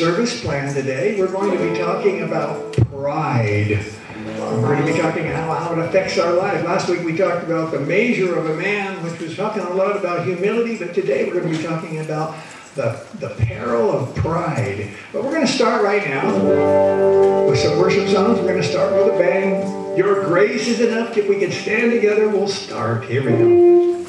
service plan today. We're going to be talking about pride. We're going to be talking how, how it affects our life. Last week we talked about the measure of a man, which was talking a lot about humility, but today we're going to be talking about the, the peril of pride. But we're going to start right now with some worship songs. We're going to start with a bang. Your grace is enough. If we can stand together, we'll start. Here we go.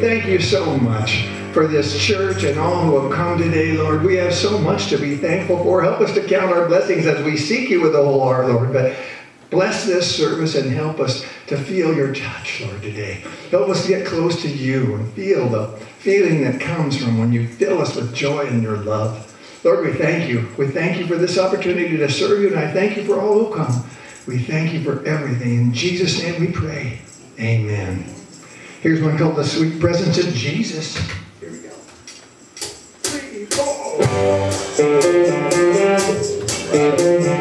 Thank you so much for this church and all who have come today, Lord. We have so much to be thankful for. Help us to count our blessings as we seek you with the whole heart, Lord. But bless this service and help us to feel your touch, Lord, today. Help us get close to you and feel the feeling that comes from when you fill us with joy and your love. Lord, we thank you. We thank you for this opportunity to serve you, and I thank you for all who come. We thank you for everything. In Jesus' name we pray. Amen. Here's one called The Sweet Presence of Jesus. Here we go. Three, four. Oh.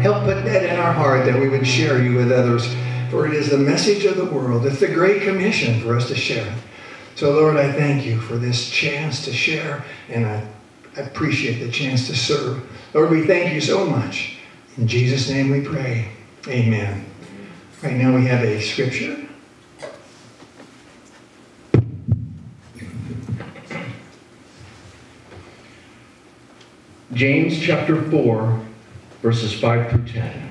Help put that in our heart that we would share you with others. For it is the message of the world. It's the great commission for us to share. it. So Lord, I thank you for this chance to share and I appreciate the chance to serve. Lord, we thank you so much. In Jesus' name we pray. Amen. Right now we have a scripture. James chapter 4, verses 5 through 10.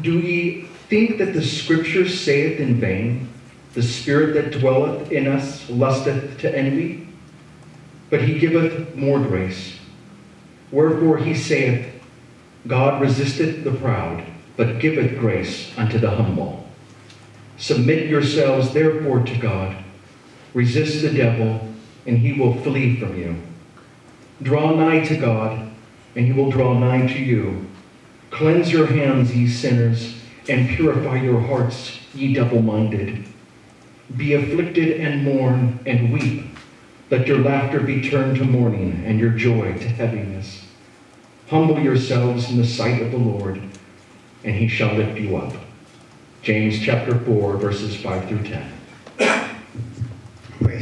Do ye think that the scripture saith in vain, The spirit that dwelleth in us lusteth to envy? But he giveth more grace. Wherefore he saith, God resisteth the proud, but giveth grace unto the humble. Submit yourselves therefore to God. Resist the devil, and he will flee from you. Draw nigh to God, and he will draw nigh to you. Cleanse your hands, ye sinners, and purify your hearts, ye double minded. Be afflicted and mourn and weep. Let your laughter be turned to mourning and your joy to heaviness. Humble yourselves in the sight of the Lord, and he shall lift you up. James chapter 4, verses 5 through 10.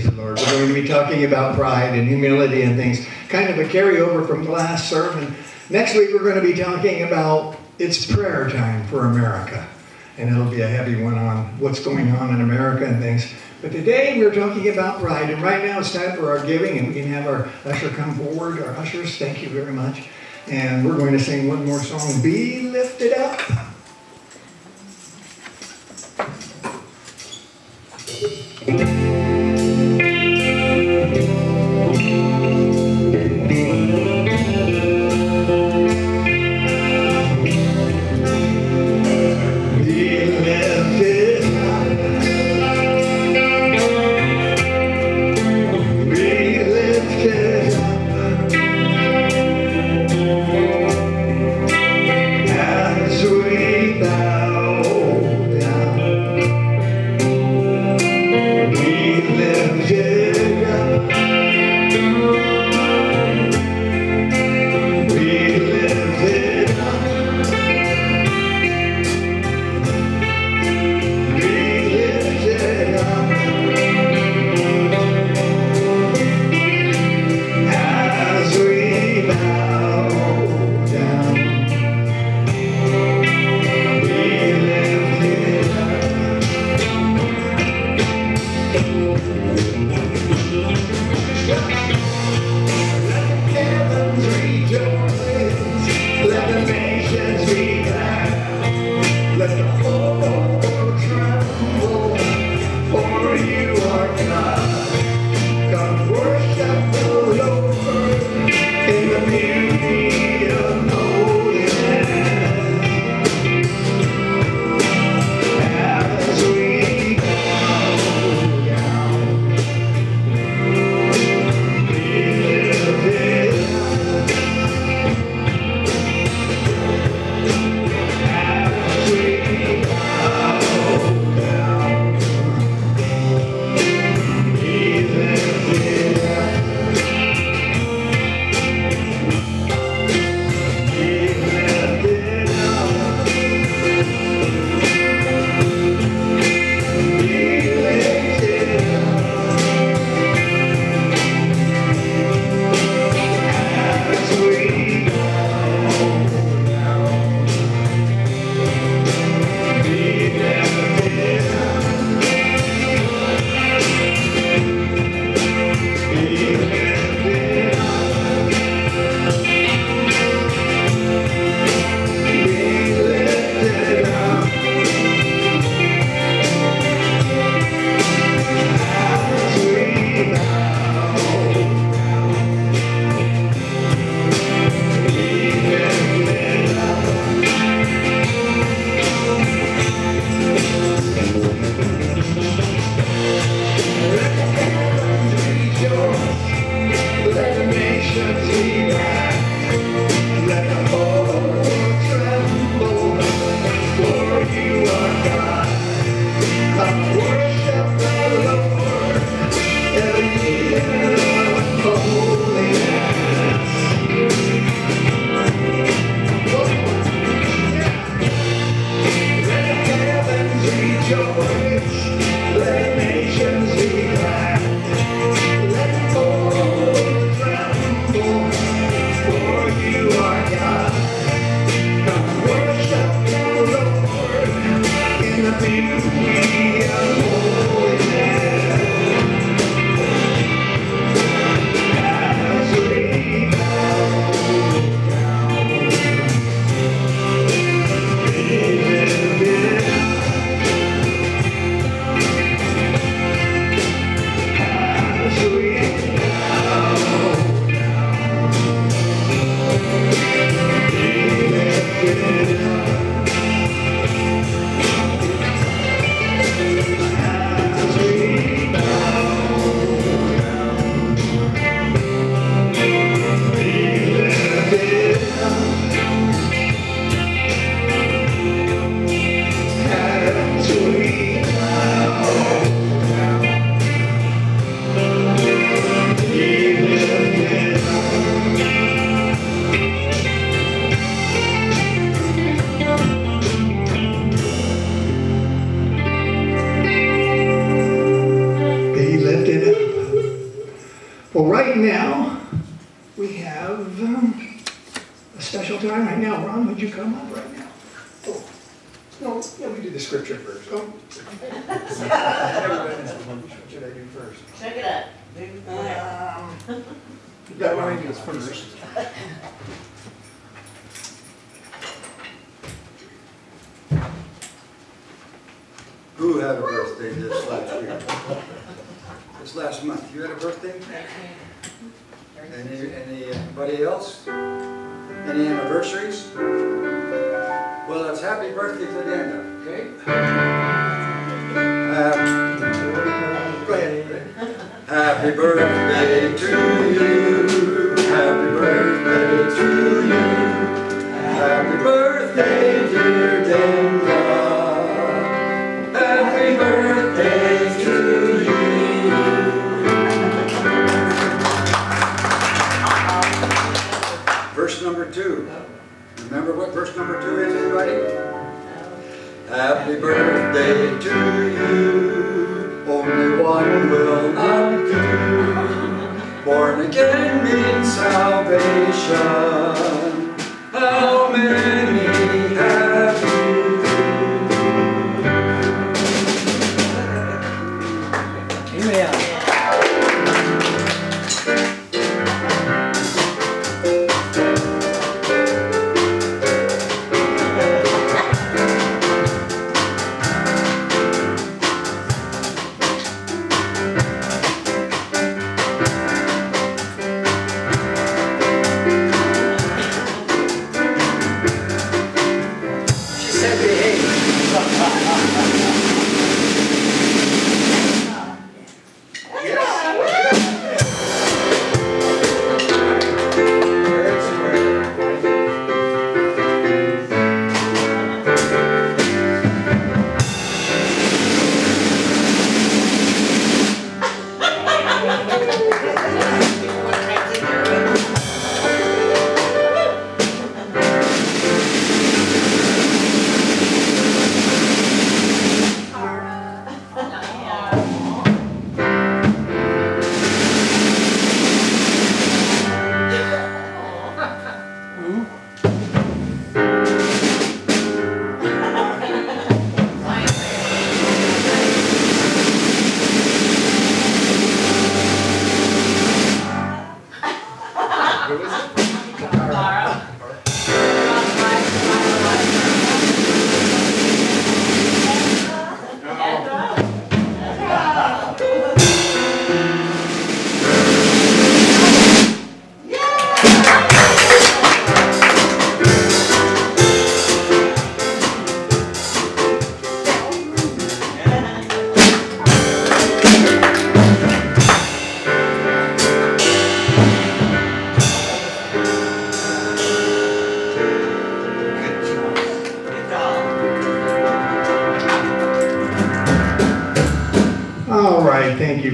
Praise the Lord. We're going to be talking about pride and humility and things, kind of a carryover from last sermon. Next week, we're going to be talking about it's prayer time for America. And it'll be a heavy one on what's going on in America and things. But today we're talking about pride, and right now it's time for our giving, and we can have our usher come forward. Our ushers, thank you very much. And we're going to sing one more song, Be Lifted Up. Be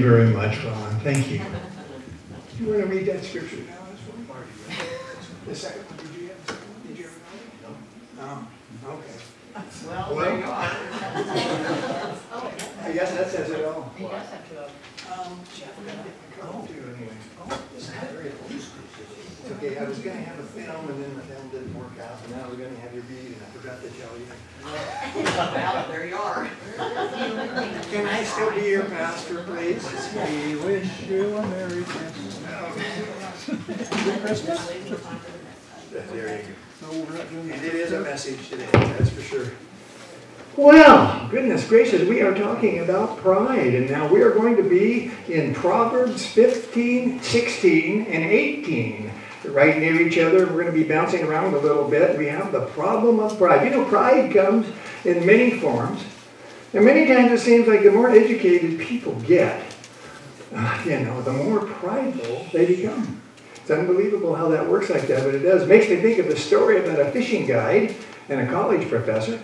Very much, Ron. Thank you. You want to read that scripture now? as well? The second one, did you have the second one? Did you ever know? No? Okay. Well, there you are. I guess that says it all. He does have to. Um, Jeff, we're gonna get my call too anyway. Oh, this is very loose. It's okay, I was gonna have a film and then the film didn't work out, and now we're gonna have your read, and I forgot to tell you. Well, there you are. Can I still be your pastor, please? We wish you a Merry Christmas. There you go. No, we're not doing And that. it is a message today, that's for sure. Well, we are talking about pride, and now we are going to be in Proverbs 15, 16, and 18. Right near each other, we're going to be bouncing around a little bit. We have the problem of pride. You know, pride comes in many forms, and many times it seems like the more educated people get, uh, you know, the more prideful they become. It's unbelievable how that works like that, but it does. Makes me think of the story about a fishing guide and a college professor.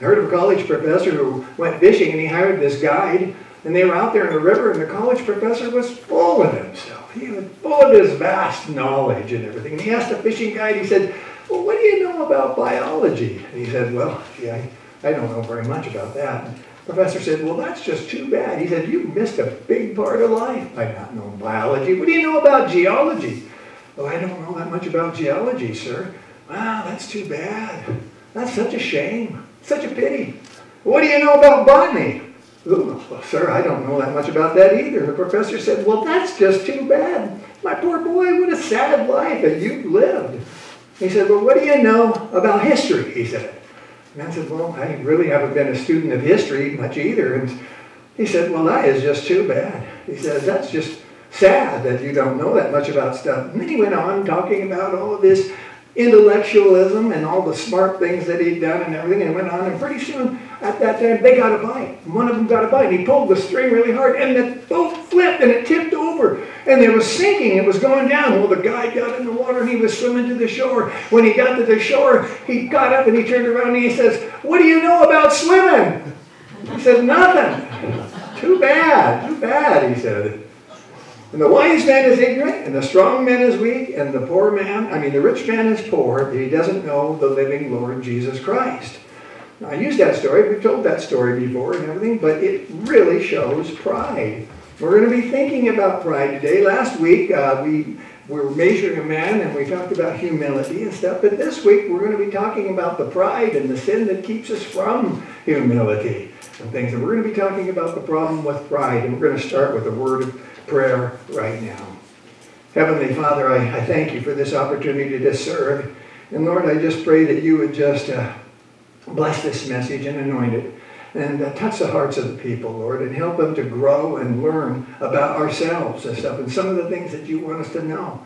I heard of a college professor who went fishing and he hired this guide and they were out there in the river and the college professor was full of himself. He was full of his vast knowledge and everything. And he asked the fishing guide, he said, well, what do you know about biology? And he said, well, I, I don't know very much about that. And the Professor said, well, that's just too bad. He said, you missed a big part of life by not knowing biology. What do you know about geology? Oh, I don't know that much about geology, sir. Wow, that's too bad. That's such a shame. Such a pity. What do you know about botany? Well, sir, I don't know that much about that either. The professor said, well, that's just too bad. My poor boy, what a sad life that you've lived. He said, well, what do you know about history? He said. And I said, well, I really haven't been a student of history much either. And he said, well, that is just too bad. He said, that's just sad that you don't know that much about stuff. And then he went on talking about all of this intellectualism and all the smart things that he'd done and everything and went on and pretty soon at that time they got a bite. One of them got a bite and he pulled the string really hard and the boat flipped and it tipped over and it was sinking, it was going down. Well the guy got in the water and he was swimming to the shore. When he got to the shore, he got up and he turned around and he says, What do you know about swimming? He said, Nothing. Too bad, too bad, he said. And the wise man is ignorant, and the strong man is weak, and the poor man, I mean, the rich man is poor, he doesn't know the living Lord Jesus Christ. Now, I used that story, we've told that story before and everything, but it really shows pride. We're going to be thinking about pride today. Last week, uh, we were measuring a man, and we talked about humility and stuff, but this week, we're going to be talking about the pride and the sin that keeps us from humility and things. And we're going to be talking about the problem with pride, and we're going to start with a word of prayer right now. Heavenly Father, I, I thank you for this opportunity to serve. And Lord, I just pray that you would just uh, bless this message and anoint it and uh, touch the hearts of the people, Lord, and help them to grow and learn about ourselves and stuff and some of the things that you want us to know.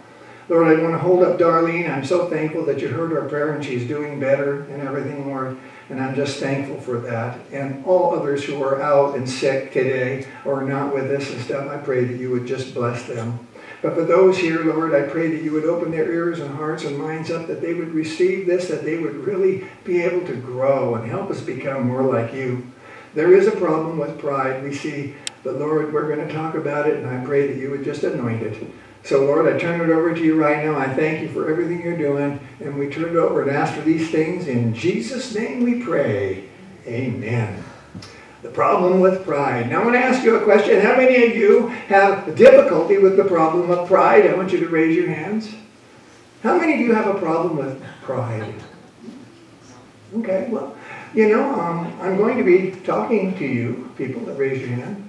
Lord, I want to hold up Darlene. I'm so thankful that you heard our prayer and she's doing better and everything, Lord. And I'm just thankful for that. And all others who are out and sick today or not with us and stuff, I pray that you would just bless them. But for those here, Lord, I pray that you would open their ears and hearts and minds up, that they would receive this, that they would really be able to grow and help us become more like you. There is a problem with pride, we see, but Lord, we're going to talk about it, and I pray that you would just anoint it. So, Lord, I turn it over to you right now. I thank you for everything you're doing, and we turn it over and ask for these things. In Jesus' name we pray. Amen. The problem with pride. Now, I want to ask you a question. How many of you have difficulty with the problem of pride? I want you to raise your hands. How many of you have a problem with pride? Okay, well, you know, um, I'm going to be talking to you, people that raise your hand.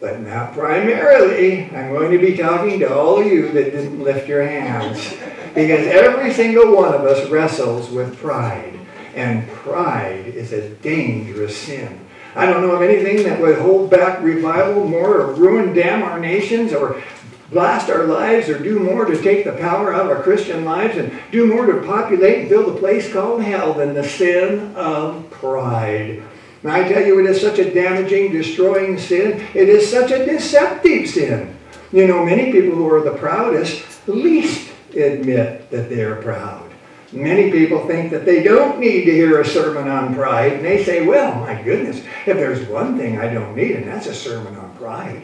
But not primarily. I'm going to be talking to all of you that didn't lift your hands. Because every single one of us wrestles with pride. And pride is a dangerous sin. I don't know of anything that would hold back revival more or ruin, damn our nations or blast our lives or do more to take the power out of our Christian lives and do more to populate and build a place called hell than the sin of pride. And I tell you, it is such a damaging, destroying sin. It is such a deceptive sin. You know, many people who are the proudest least admit that they are proud. Many people think that they don't need to hear a sermon on pride, and they say, well, my goodness, if there's one thing I don't need, and that's a sermon on pride.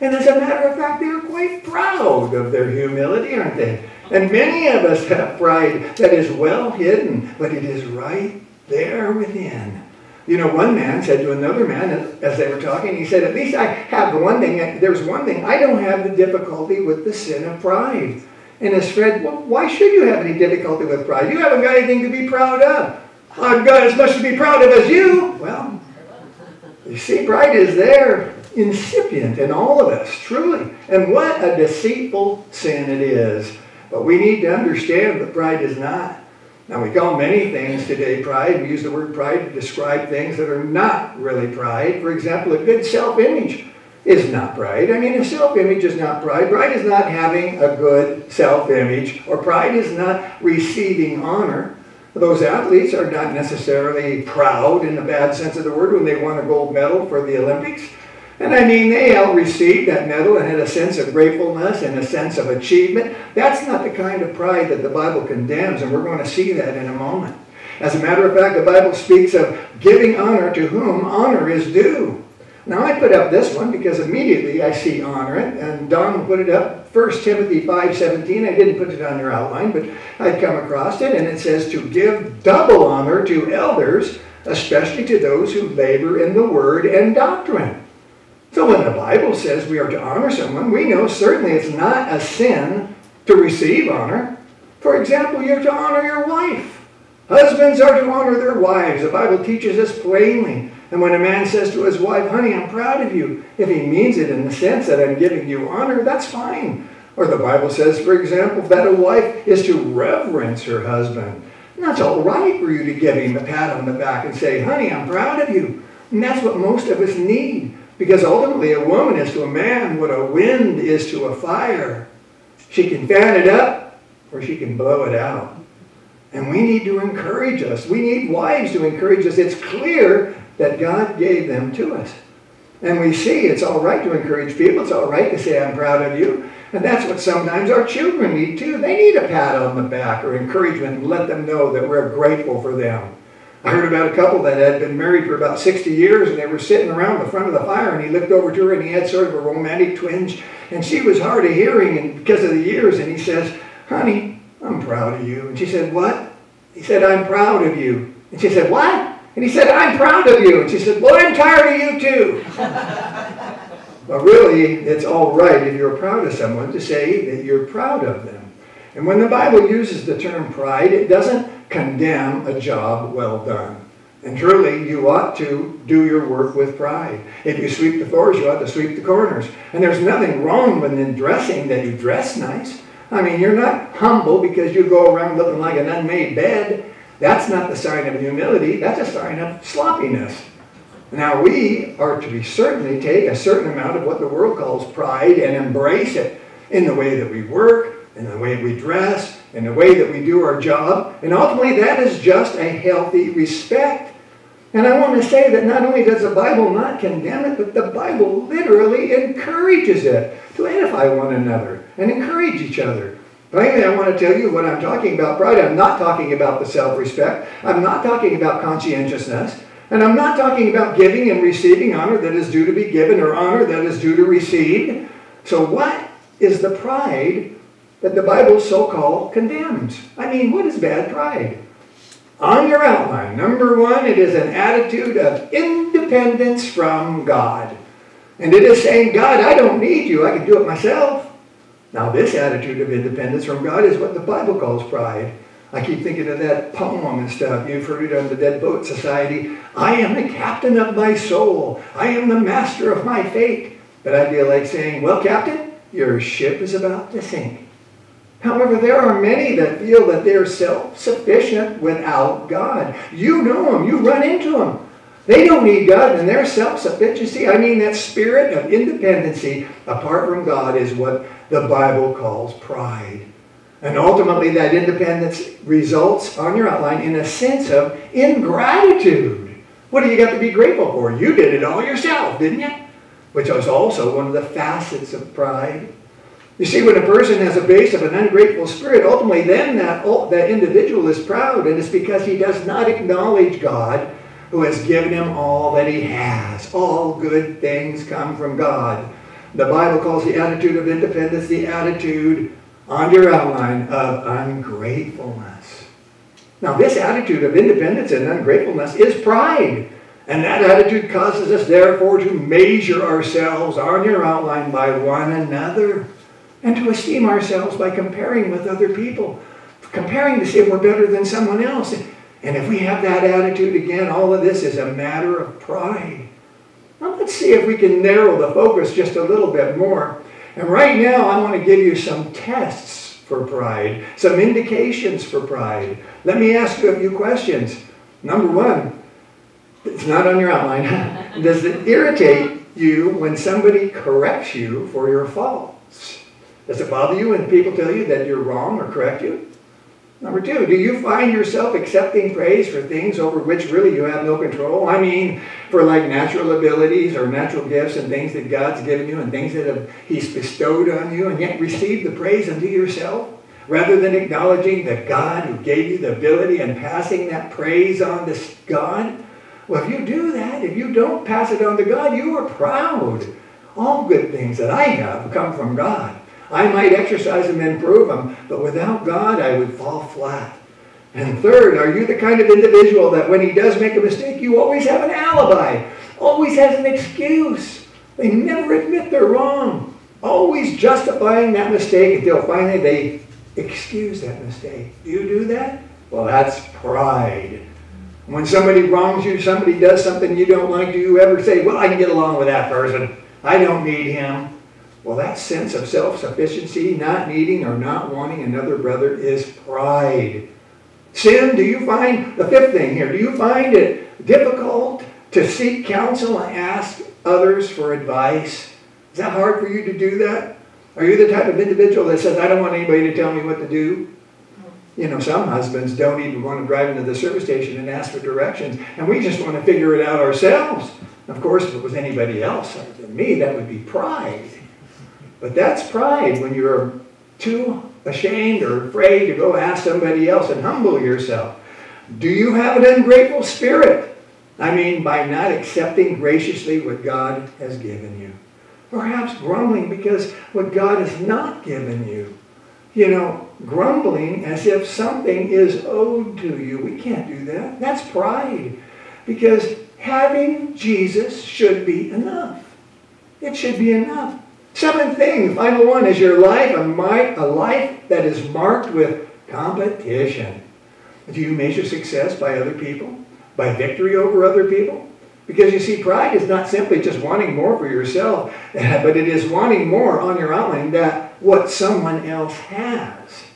And as a matter of fact, they're quite proud of their humility, aren't they? And many of us have pride that is well hidden, but it is right there within. You know, one man said to another man as they were talking, he said, At least I have the one thing, there's one thing, I don't have the difficulty with the sin of pride. And his friend, well, why should you have any difficulty with pride? You haven't got anything to be proud of. I've got as much to be proud of as you. Well, you see, pride is there, incipient in all of us, truly. And what a deceitful sin it is. But we need to understand that pride is not. Now, we call many things today pride. We use the word pride to describe things that are not really pride. For example, a good self image is not pride. I mean, a self image is not pride. Pride is not having a good self image, or pride is not receiving honor. Those athletes are not necessarily proud in the bad sense of the word when they won a gold medal for the Olympics. And I mean, they all received that medal and had a sense of gratefulness and a sense of achievement. That's not the kind of pride that the Bible condemns, and we're going to see that in a moment. As a matter of fact, the Bible speaks of giving honor to whom honor is due. Now, I put up this one because immediately I see honor and Don put it up, 1 Timothy 5.17. I didn't put it on your outline, but I'd come across it, and it says to give double honor to elders especially to those who labor in the word and doctrine. So when the Bible says we are to honor someone, we know certainly it's not a sin to receive honor. For example, you're to honor your wife. Husbands are to honor their wives. The Bible teaches us plainly. And when a man says to his wife, honey, I'm proud of you, if he means it in the sense that I'm giving you honor, that's fine. Or the Bible says, for example, that a wife is to reverence her husband. And that's all right for you to give him a pat on the back and say, honey, I'm proud of you. And that's what most of us need. Because ultimately, a woman is to a man what a wind is to a fire. She can fan it up or she can blow it out. And we need to encourage us. We need wives to encourage us. It's clear that God gave them to us. And we see it's all right to encourage people. It's all right to say, I'm proud of you. And that's what sometimes our children need too. They need a pat on the back or encouragement and let them know that we're grateful for them. I heard about a couple that had been married for about 60 years and they were sitting around the front of the fire and he looked over to her and he had sort of a romantic twinge and she was hard of hearing and because of the years and he says, honey, I'm proud of you. And she said, what? He said, I'm proud of you. And she said, what? And he said, I'm proud of you. And she said, well, I'm tired of you too. but really, it's all right if you're proud of someone to say that you're proud of them. And when the Bible uses the term pride, it doesn't condemn a job well done. And truly, you ought to do your work with pride. If you sweep the floors, you ought to sweep the corners. And there's nothing wrong with in dressing that you dress nice. I mean, you're not humble because you go around looking like an unmade bed. That's not the sign of humility. That's a sign of sloppiness. Now, we are to be certainly take a certain amount of what the world calls pride and embrace it in the way that we work, in the way we dress, in the way that we do our job. And ultimately, that is just a healthy respect. And I want to say that not only does the Bible not condemn it, but the Bible literally encourages it to edify one another and encourage each other. Finally, I want to tell you what I'm talking about pride. I'm not talking about the self respect, I'm not talking about conscientiousness. And I'm not talking about giving and receiving honor that is due to be given or honor that is due to receive. So, what is the pride that the Bible so called condemns? I mean, what is bad pride? On your outline, number one, it is an attitude of independence from God. And it is saying, God, I don't need you, I can do it myself. Now, this attitude of independence from God is what the Bible calls pride. I keep thinking of that poem and stuff. You've heard it on the Dead Poets Society. I am the captain of my soul. I am the master of my fate. But I feel like saying, well, Captain, your ship is about to sink. However, there are many that feel that they're self-sufficient without God. You know them. You run into them. They don't need God, and their self-sufficiency, I mean that spirit of independency apart from God is what the Bible calls pride. And ultimately that independence results on your outline in a sense of ingratitude. What do you got to be grateful for? You did it all yourself, didn't you? Which is also one of the facets of pride. You see, when a person has a base of an ungrateful spirit, ultimately then that, that individual is proud, and it's because he does not acknowledge God who has given him all that he has. All good things come from God. The Bible calls the attitude of independence the attitude on your outline of ungratefulness. Now, this attitude of independence and ungratefulness is pride. And that attitude causes us, therefore, to measure ourselves on your outline by one another and to esteem ourselves by comparing with other people, comparing to see if we're better than someone else. And if we have that attitude again, all of this is a matter of pride. Now, let's see if we can narrow the focus just a little bit more. And right now, I want to give you some tests for pride, some indications for pride. Let me ask you a few questions. Number one, it's not on your outline. Does it irritate you when somebody corrects you for your faults? Does it bother you when people tell you that you're wrong or correct you? Number two, do you find yourself accepting praise for things over which really you have no control? I mean, for like natural abilities or natural gifts and things that God's given you and things that have, He's bestowed on you, and yet receive the praise unto yourself? Rather than acknowledging the God who gave you the ability and passing that praise on to God? Well, if you do that, if you don't pass it on to God, you are proud. All good things that I have come from God. I might exercise them and improve them, but without God, I would fall flat. And third, are you the kind of individual that when he does make a mistake, you always have an alibi, always has an excuse? They never admit they're wrong, always justifying that mistake until finally they excuse that mistake. Do you do that? Well, that's pride. When somebody wrongs you, somebody does something you don't like, do you ever say, Well, I can get along with that person? I don't need him. Well, that sense of self sufficiency, not needing or not wanting another brother, is pride. Sin, do you find, the fifth thing here, do you find it difficult to seek counsel and ask others for advice? Is that hard for you to do that? Are you the type of individual that says, I don't want anybody to tell me what to do? You know, some husbands don't even want to drive into the service station and ask for directions, and we just want to figure it out ourselves. Of course, if it was anybody else other than me, that would be pride. But that's pride when you're too ashamed or afraid to go ask somebody else and humble yourself. Do you have an ungrateful spirit? I mean, by not accepting graciously what God has given you. Perhaps grumbling because what God has not given you you know, grumbling as if something is owed to you. We can't do that. That's pride. Because having Jesus should be enough. It should be enough. Seventh thing, final one, is your life a, a life that is marked with competition. Do you measure success by other people? By victory over other people? Because you see, pride is not simply just wanting more for yourself, but it is wanting more on your outline that what someone else has.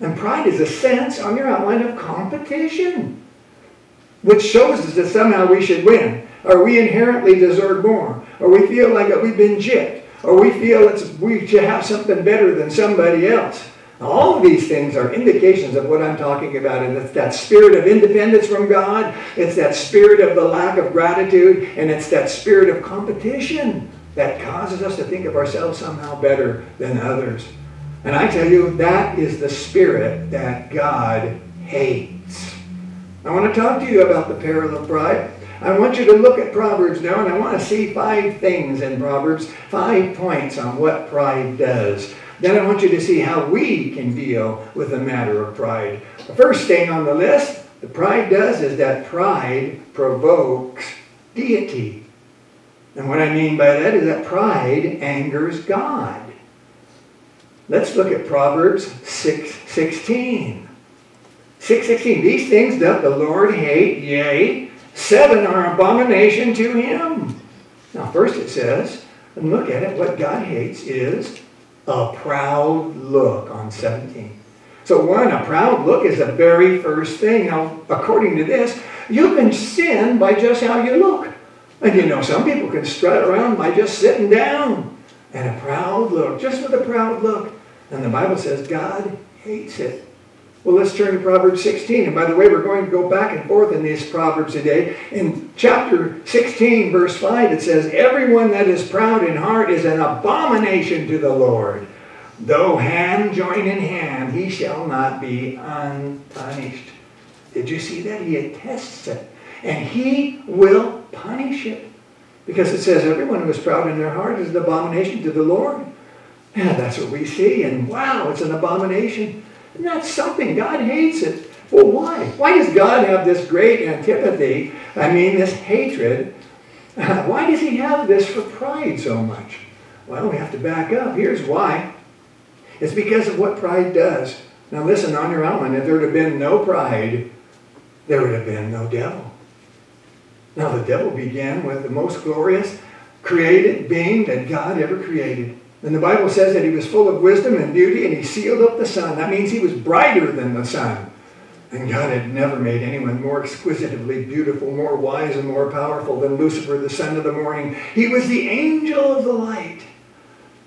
And pride is a sense on your outline of competition, which shows us that somehow we should win, or we inherently deserve more, or we feel like we've been gypped, or we feel it's, we should have something better than somebody else. All of these things are indications of what I'm talking about, and it's that spirit of independence from God, it's that spirit of the lack of gratitude, and it's that spirit of competition that causes us to think of ourselves somehow better than others. And I tell you, that is the spirit that God hates. I want to talk to you about the peril of pride. I want you to look at Proverbs now, and I want to see five things in Proverbs, five points on what pride does. Then I want you to see how we can deal with the matter of pride. The first thing on the list the pride does is that pride provokes deity. And what I mean by that is that pride angers God. Let's look at Proverbs 6 16. 616. These things doth the Lord hate, yea, seven are abomination to him. Now, first it says, and look at it, what God hates is a proud look on 17. So, one, a proud look is the very first thing. Now, according to this, you can sin by just how you look. And you know, some people can strut around by just sitting down and a proud look, just with a proud look. And the Bible says God hates it. Well, let's turn to Proverbs 16. And by the way, we're going to go back and forth in these Proverbs today. In chapter 16, verse 5, it says, Everyone that is proud in heart is an abomination to the Lord. Though hand join in hand, he shall not be unpunished. Did you see that? He attests it and he will punish it. Because it says, everyone who is proud in their heart is an abomination to the Lord. Yeah, that's what we see, and wow, it's an abomination. That's something. God hates it. Well, why? Why does God have this great antipathy? I mean, this hatred. why does he have this for pride so much? Well, we have to back up. Here's why. It's because of what pride does. Now listen, on your own, if there would have been no pride, there would have been no devil. Now, the devil began with the most glorious created being that God ever created. And the Bible says that he was full of wisdom and beauty and he sealed up the sun. That means he was brighter than the sun. And God had never made anyone more exquisitely beautiful, more wise, and more powerful than Lucifer, the son of the morning. He was the angel of the light.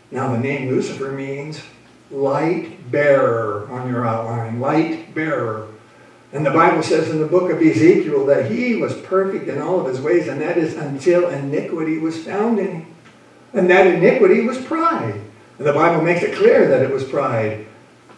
Now, the name Lucifer means light bearer on your outline, light bearer. And the Bible says in the book of Ezekiel that he was perfect in all of his ways, and that is until iniquity was found in him. And that iniquity was pride. And the Bible makes it clear that it was pride.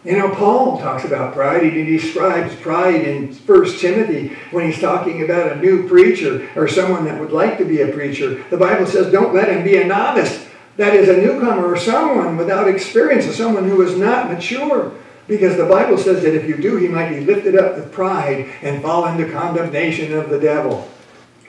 You know, Paul talks about pride. He describes pride in 1 Timothy when he's talking about a new preacher or someone that would like to be a preacher. The Bible says, don't let him be a novice. That is a newcomer or someone without experience or someone who is not mature. Because the Bible says that if you do, he might be lifted up with pride and fall into condemnation of the devil.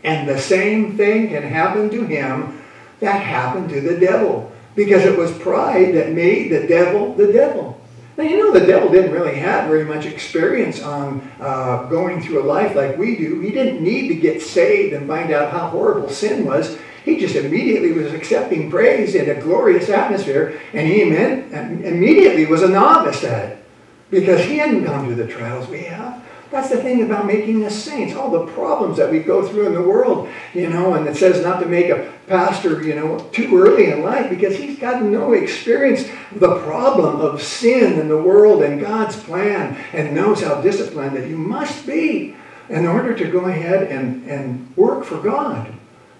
And the same thing can happen to him that happened to the devil. Because it was pride that made the devil the devil. Now, you know, the devil didn't really have very much experience on uh, going through a life like we do. He didn't need to get saved and find out how horrible sin was. He just immediately was accepting praise in a glorious atmosphere, and he immediately was a novice at it because he hadn't gone through the trials we have. That's the thing about making us saints. All the problems that we go through in the world, you know, and it says not to make a pastor, you know, too early in life because he's got no experience the problem of sin in the world and God's plan and knows how disciplined that you must be in order to go ahead and, and work for God.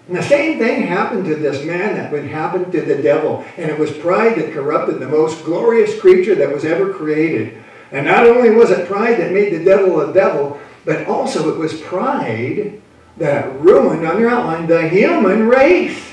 And the same thing happened to this man that would happen to the devil. And it was pride that corrupted the most glorious creature that was ever created. And not only was it pride that made the devil a devil, but also it was pride that ruined, on your outline, the human race.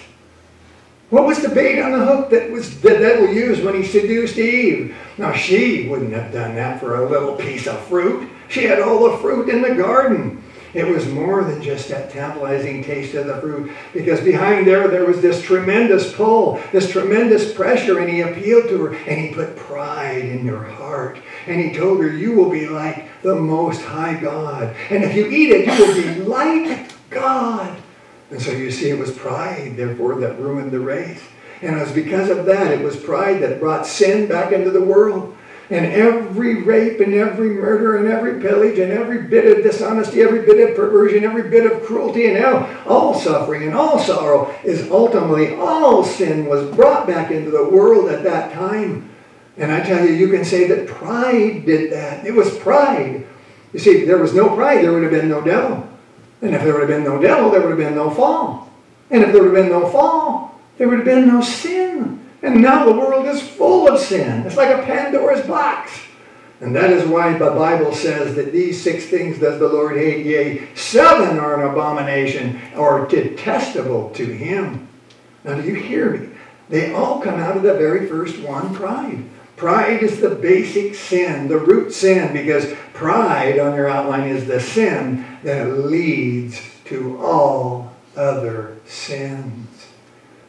What was the bait on the hook that was the devil used when he seduced Eve? Now, she wouldn't have done that for a little piece of fruit. She had all the fruit in the garden. It was more than just that tantalizing taste of the fruit, because behind there, there was this tremendous pull, this tremendous pressure, and he appealed to her, and he put pride in your heart. And he told her, You will be like the Most High God. And if you eat it, you will be like God. And so you see, it was pride, therefore, that ruined the race. And it was because of that, it was pride that brought sin back into the world. And every rape and every murder and every pillage and every bit of dishonesty, every bit of perversion, every bit of cruelty and all, all suffering and all sorrow is ultimately all sin was brought back into the world at that time. And I tell you, you can say that pride did that. It was pride. You see, if there was no pride, there would have been no devil. And if there would have been no devil, there would have been no fall. And if there would have been no fall, there would have been no sin. And now the world is full of sin. It's like a Pandora's box. And that is why the Bible says that these six things does the Lord hate, yea, seven are an abomination or detestable to him. Now do you hear me? They all come out of the very first one, pride. Pride is the basic sin, the root sin, because pride on your outline is the sin that leads to all other sins.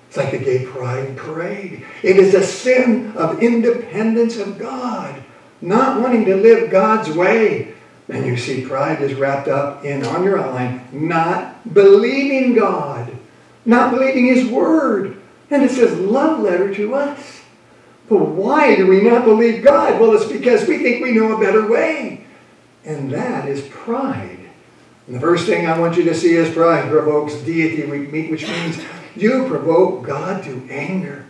It's like the gay pride parade. It is a sin of independence of God, not wanting to live God's way. And you see, pride is wrapped up in, on your outline, not believing God, not believing His Word. And it says love letter to us. But why do we not believe God? Well, it's because we think we know a better way. And that is pride. And the first thing I want you to see is pride provokes deity, which means you provoke God to anger.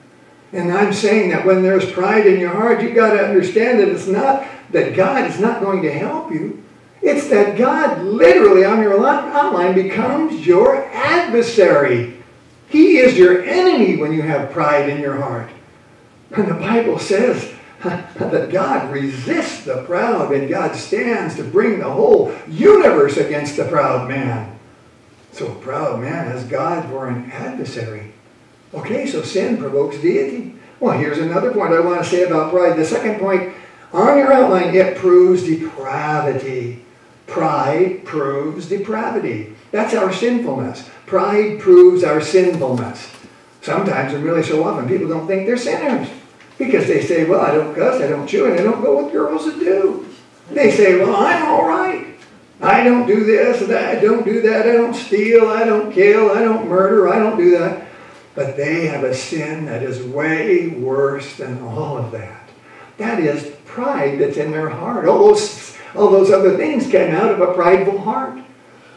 And I'm saying that when there's pride in your heart, you've got to understand that it's not that God is not going to help you. It's that God literally on your outline becomes your adversary. He is your enemy when you have pride in your heart. And the Bible says that God resists the proud and God stands to bring the whole universe against the proud man. So a proud man has God for an adversary. Okay, so sin provokes deity. Well, here's another point I want to say about pride. The second point on your outline, it proves depravity. Pride proves depravity. That's our sinfulness. Pride proves our sinfulness. Sometimes, and really so often, people don't think they're sinners. Because they say, well, I don't cuss, I don't chew, and I don't go with girls that do. They say, well, I'm all right. I don't do this, I don't do that, I don't steal, I don't kill, I don't murder, I don't do that. But they have a sin that is way worse than all of that. That is pride that's in their heart. All those, all those other things came out of a prideful heart.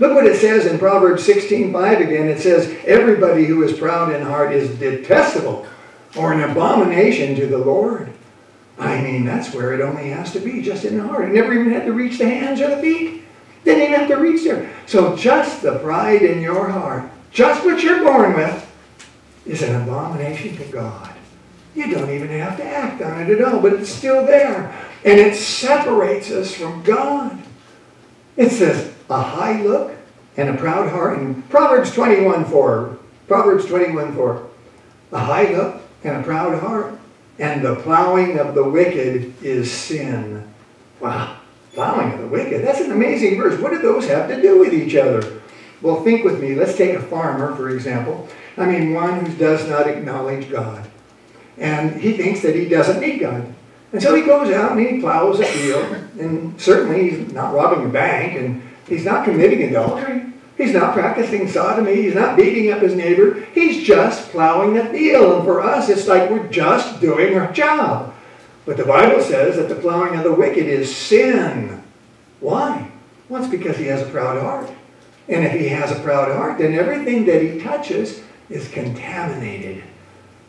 Look what it says in Proverbs 16:5 again. It says, Everybody who is proud in heart is detestable or an abomination to the Lord. I mean, that's where it only has to be, just in the heart. It never even had to reach the hands or the feet. They didn't even have to reach there. So just the pride in your heart, just what you're born with, is an abomination to God. You don't even have to act on it at all, but it's still there. And it separates us from God. It says, a high look and a proud heart. In Proverbs 21 4, Proverbs 21 4, a high look and a proud heart, and the plowing of the wicked is sin. Wow, plowing of the wicked. That's an amazing verse. What do those have to do with each other? Well, think with me. Let's take a farmer, for example. I mean, one who does not acknowledge God. And he thinks that he doesn't need God. And so he goes out and he plows a field. And certainly he's not robbing a bank and he's not committing adultery. He's not practicing sodomy. He's not beating up his neighbor. He's just plowing the field. And for us, it's like we're just doing our job. But the Bible says that the plowing of the wicked is sin. Why? Well, it's because he has a proud heart. And if he has a proud heart, then everything that he touches is contaminated.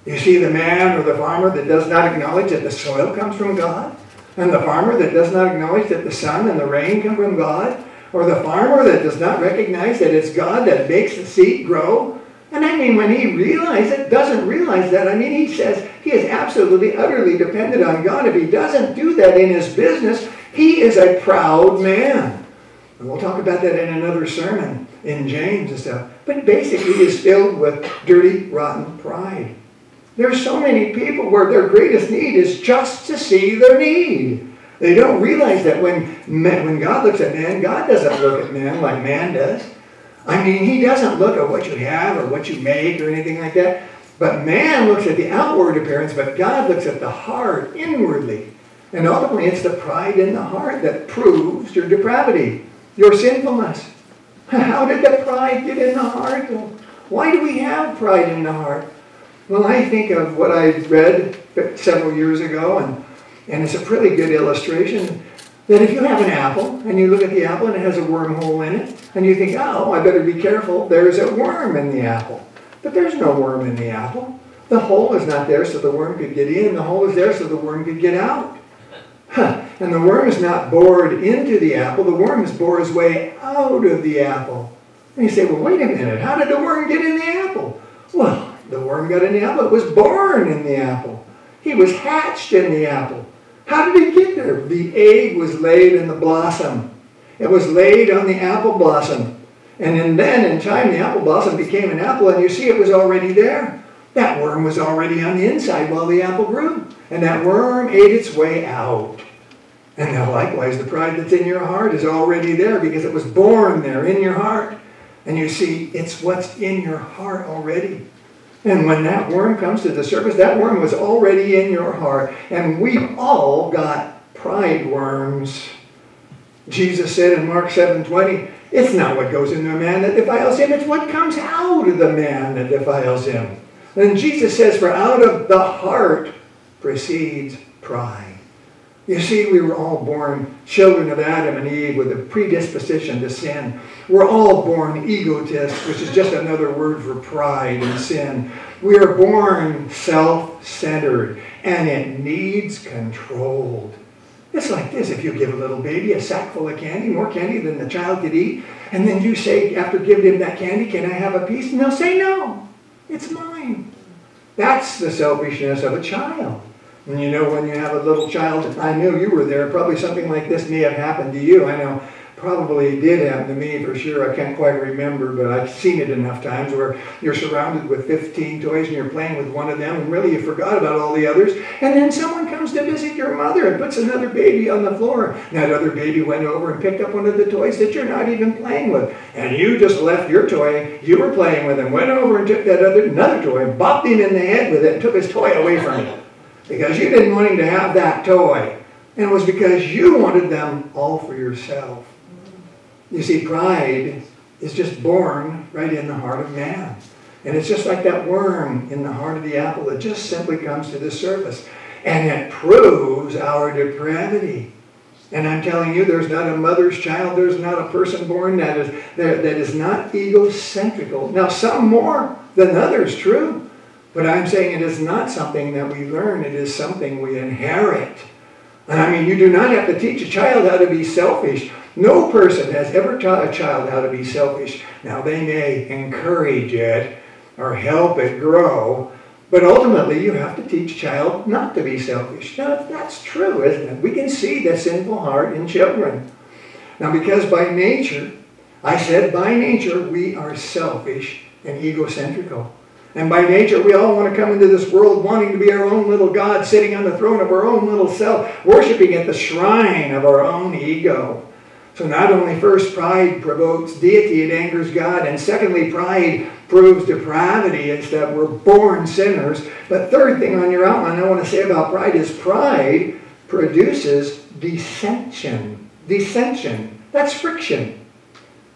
You see the man or the farmer that does not acknowledge that the soil comes from God, and the farmer that does not acknowledge that the sun and the rain come from God, or the farmer that does not recognize that it's God that makes the seed grow. And I mean, when he realizes it, doesn't realize that, I mean, he says he is absolutely, utterly dependent on God. If he doesn't do that in his business, he is a proud man. And we'll talk about that in another sermon in James and stuff. But basically, he is filled with dirty, rotten pride. There's so many people where their greatest need is just to see their need. They don't realize that when, when God looks at man, God doesn't look at man like man does. I mean, he doesn't look at what you have or what you make or anything like that. But man looks at the outward appearance, but God looks at the heart inwardly. And ultimately, it's the pride in the heart that proves your depravity, your sinfulness. How did the pride get in the heart? Why do we have pride in the heart? Well, I think of what I read several years ago, and, and it's a pretty good illustration that if you have an apple and you look at the apple and it has a wormhole in it, and you think, oh, I better be careful, there's a worm in the apple. But there's no worm in the apple. The hole is not there so the worm could get in, the hole is there so the worm could get out. Huh. And the worm is not bored into the apple, the worm is bored his way out of the apple. And you say, well, wait a minute, how did the worm get in the apple? Well, the worm got in the apple. It was born in the apple. He was hatched in the apple. How did it get there? The egg was laid in the blossom. It was laid on the apple blossom. And then in time, the apple blossom became an apple, and you see it was already there. That worm was already on the inside while the apple grew. And that worm ate its way out. And now likewise, the pride that's in your heart is already there because it was born there in your heart. And you see, it's what's in your heart already. And when that worm comes to the surface, that worm was already in your heart. And we've all got pride worms. Jesus said in Mark 7:20, it's not what goes into a man that defiles him, it's what comes out of the man that defiles him. And Jesus says, for out of the heart proceeds pride. You see, we were all born children of Adam and Eve with a predisposition to sin. We're all born egotists, which is just another word for pride and sin. We are born self-centered, and it needs controlled. It's like this. If you give a little baby a sack full of candy, more candy than the child could eat, and then you say, after giving him that candy, can I have a piece? And they'll say, no, it's mine. That's the selfishness of a child. And you know, when you have a little child, I knew you were there, probably something like this may have happened to you. I know probably did happen to me for sure. I can't quite remember, but I've seen it enough times where you're surrounded with 15 toys and you're playing with one of them and really you forgot about all the others. And then someone comes to visit your mother and puts another baby on the floor. That other baby went over and picked up one of the toys that you're not even playing with. And you just left your toy you were playing with and went over and took that other another toy, and bopped him in the head with it and took his toy away from him. Because you didn't want him to have that toy. And it was because you wanted them all for yourself. You see, pride is just born right in the heart of man. And it's just like that worm in the heart of the apple that just simply comes to the surface. And it proves our depravity. And I'm telling you, there's not a mother's child, there's not a person born that is, that, that is not egocentrical. Now, some more than others, true. But I'm saying it is not something that we learn, it is something we inherit. And I mean, you do not have to teach a child how to be selfish. No person has ever taught a child how to be selfish. Now, they may encourage it or help it grow, but ultimately you have to teach a child not to be selfish. Now, that's true, isn't it? We can see the sinful heart in children. Now, because by nature, I said by nature, we are selfish and egocentrical. And by nature, we all want to come into this world wanting to be our own little God, sitting on the throne of our own little self, worshiping at the shrine of our own ego. So not only first pride provokes deity, it angers God, and secondly, pride proves depravity. It's that we're born sinners. But third thing on your outline I want to say about pride is pride produces dissension. Dissension. That's friction.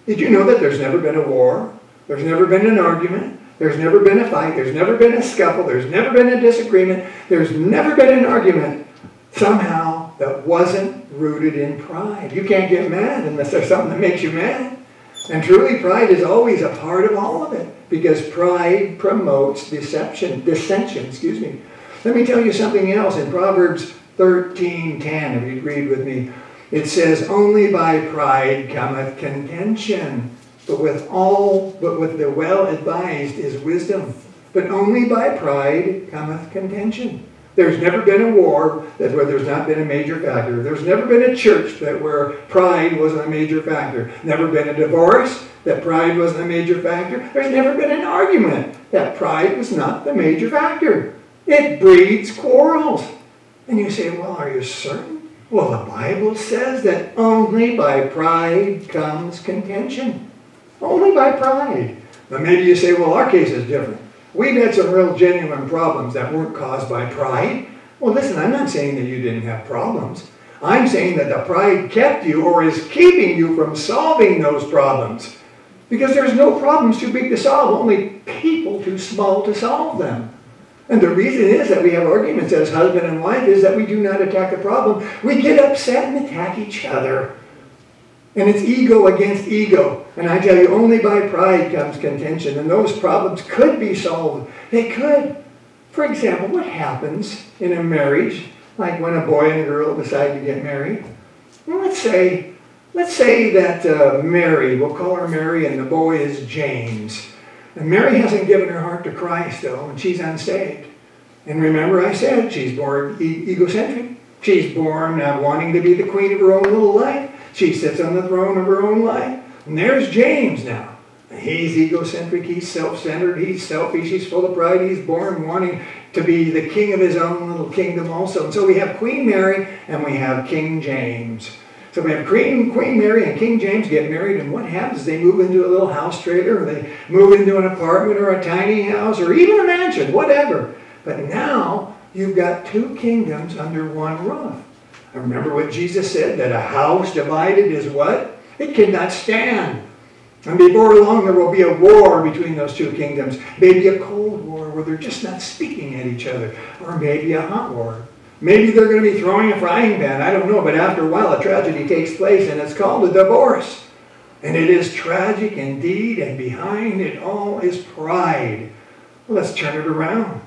Did you know that there's never been a war? There's never been an argument. There's never been a fight. There's never been a scuffle. There's never been a disagreement. There's never been an argument somehow that wasn't rooted in pride. You can't get mad unless there's something that makes you mad. And truly, pride is always a part of all of it because pride promotes deception, dissension, excuse me. Let me tell you something else. In Proverbs 13:10, if you read with me, it says, "Only by pride cometh contention." But with all, but with the well advised is wisdom. But only by pride cometh contention. There's never been a war that where there's not been a major factor. There's never been a church that where pride wasn't a major factor. Never been a divorce that pride wasn't a major factor. There's never been an argument that pride was not the major factor. It breeds quarrels. And you say, well, are you certain? Well, the Bible says that only by pride comes contention. Only by pride. But maybe you say, well, our case is different. We've had some real genuine problems that weren't caused by pride. Well, listen, I'm not saying that you didn't have problems. I'm saying that the pride kept you or is keeping you from solving those problems. Because there's no problems too big to solve, only people too small to solve them. And the reason is that we have arguments as husband and wife is that we do not attack the problem. We get upset and attack each other. And it's ego against ego. And I tell you, only by pride comes contention. And those problems could be solved. They could. For example, what happens in a marriage, like when a boy and a girl decide to get married? Well, let's say, let's say that uh, Mary, we'll call her Mary, and the boy is James. And Mary hasn't given her heart to Christ, though, and she's unsaved. And remember, I said she's born e- egocentric. She's born uh, wanting to be the queen of her own little life. She sits on the throne of her own life. And there's James now. He's egocentric, he's self centered, he's selfish, he's full of pride, he's born wanting to be the king of his own little kingdom also. And so we have Queen Mary and we have King James. So we have Queen, Queen Mary and King James get married, and what happens? They move into a little house trailer, or they move into an apartment or a tiny house, or even a mansion, whatever. But now you've got two kingdoms under one roof. Remember what Jesus said, that a house divided is what? It cannot stand. And before long, there will be a war between those two kingdoms. Maybe a cold war where they're just not speaking at each other. Or maybe a hot war. Maybe they're going to be throwing a frying pan. I don't know. But after a while, a tragedy takes place, and it's called a divorce. And it is tragic indeed, and behind it all is pride. Let's turn it around.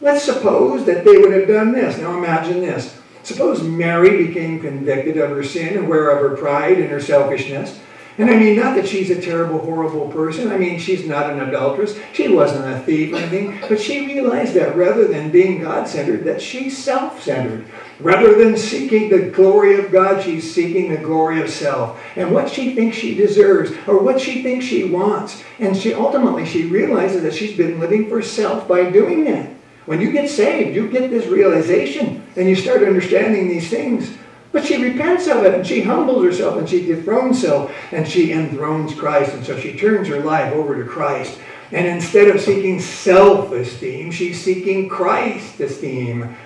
Let's suppose that they would have done this. Now imagine this. Suppose Mary became convicted of her sin, aware of her pride and her selfishness. And I mean, not that she's a terrible, horrible person. I mean, she's not an adulteress. She wasn't a thief or anything. But she realized that rather than being God centered, that she's self centered. Rather than seeking the glory of God, she's seeking the glory of self. And what she thinks she deserves, or what she thinks she wants. And she ultimately she realizes that she's been living for self by doing that. When you get saved, you get this realization and you start understanding these things. But she repents of it and she humbles herself and she dethrones self and she enthrones Christ. And so she turns her life over to Christ. And instead of seeking self esteem, she's seeking Christ esteem.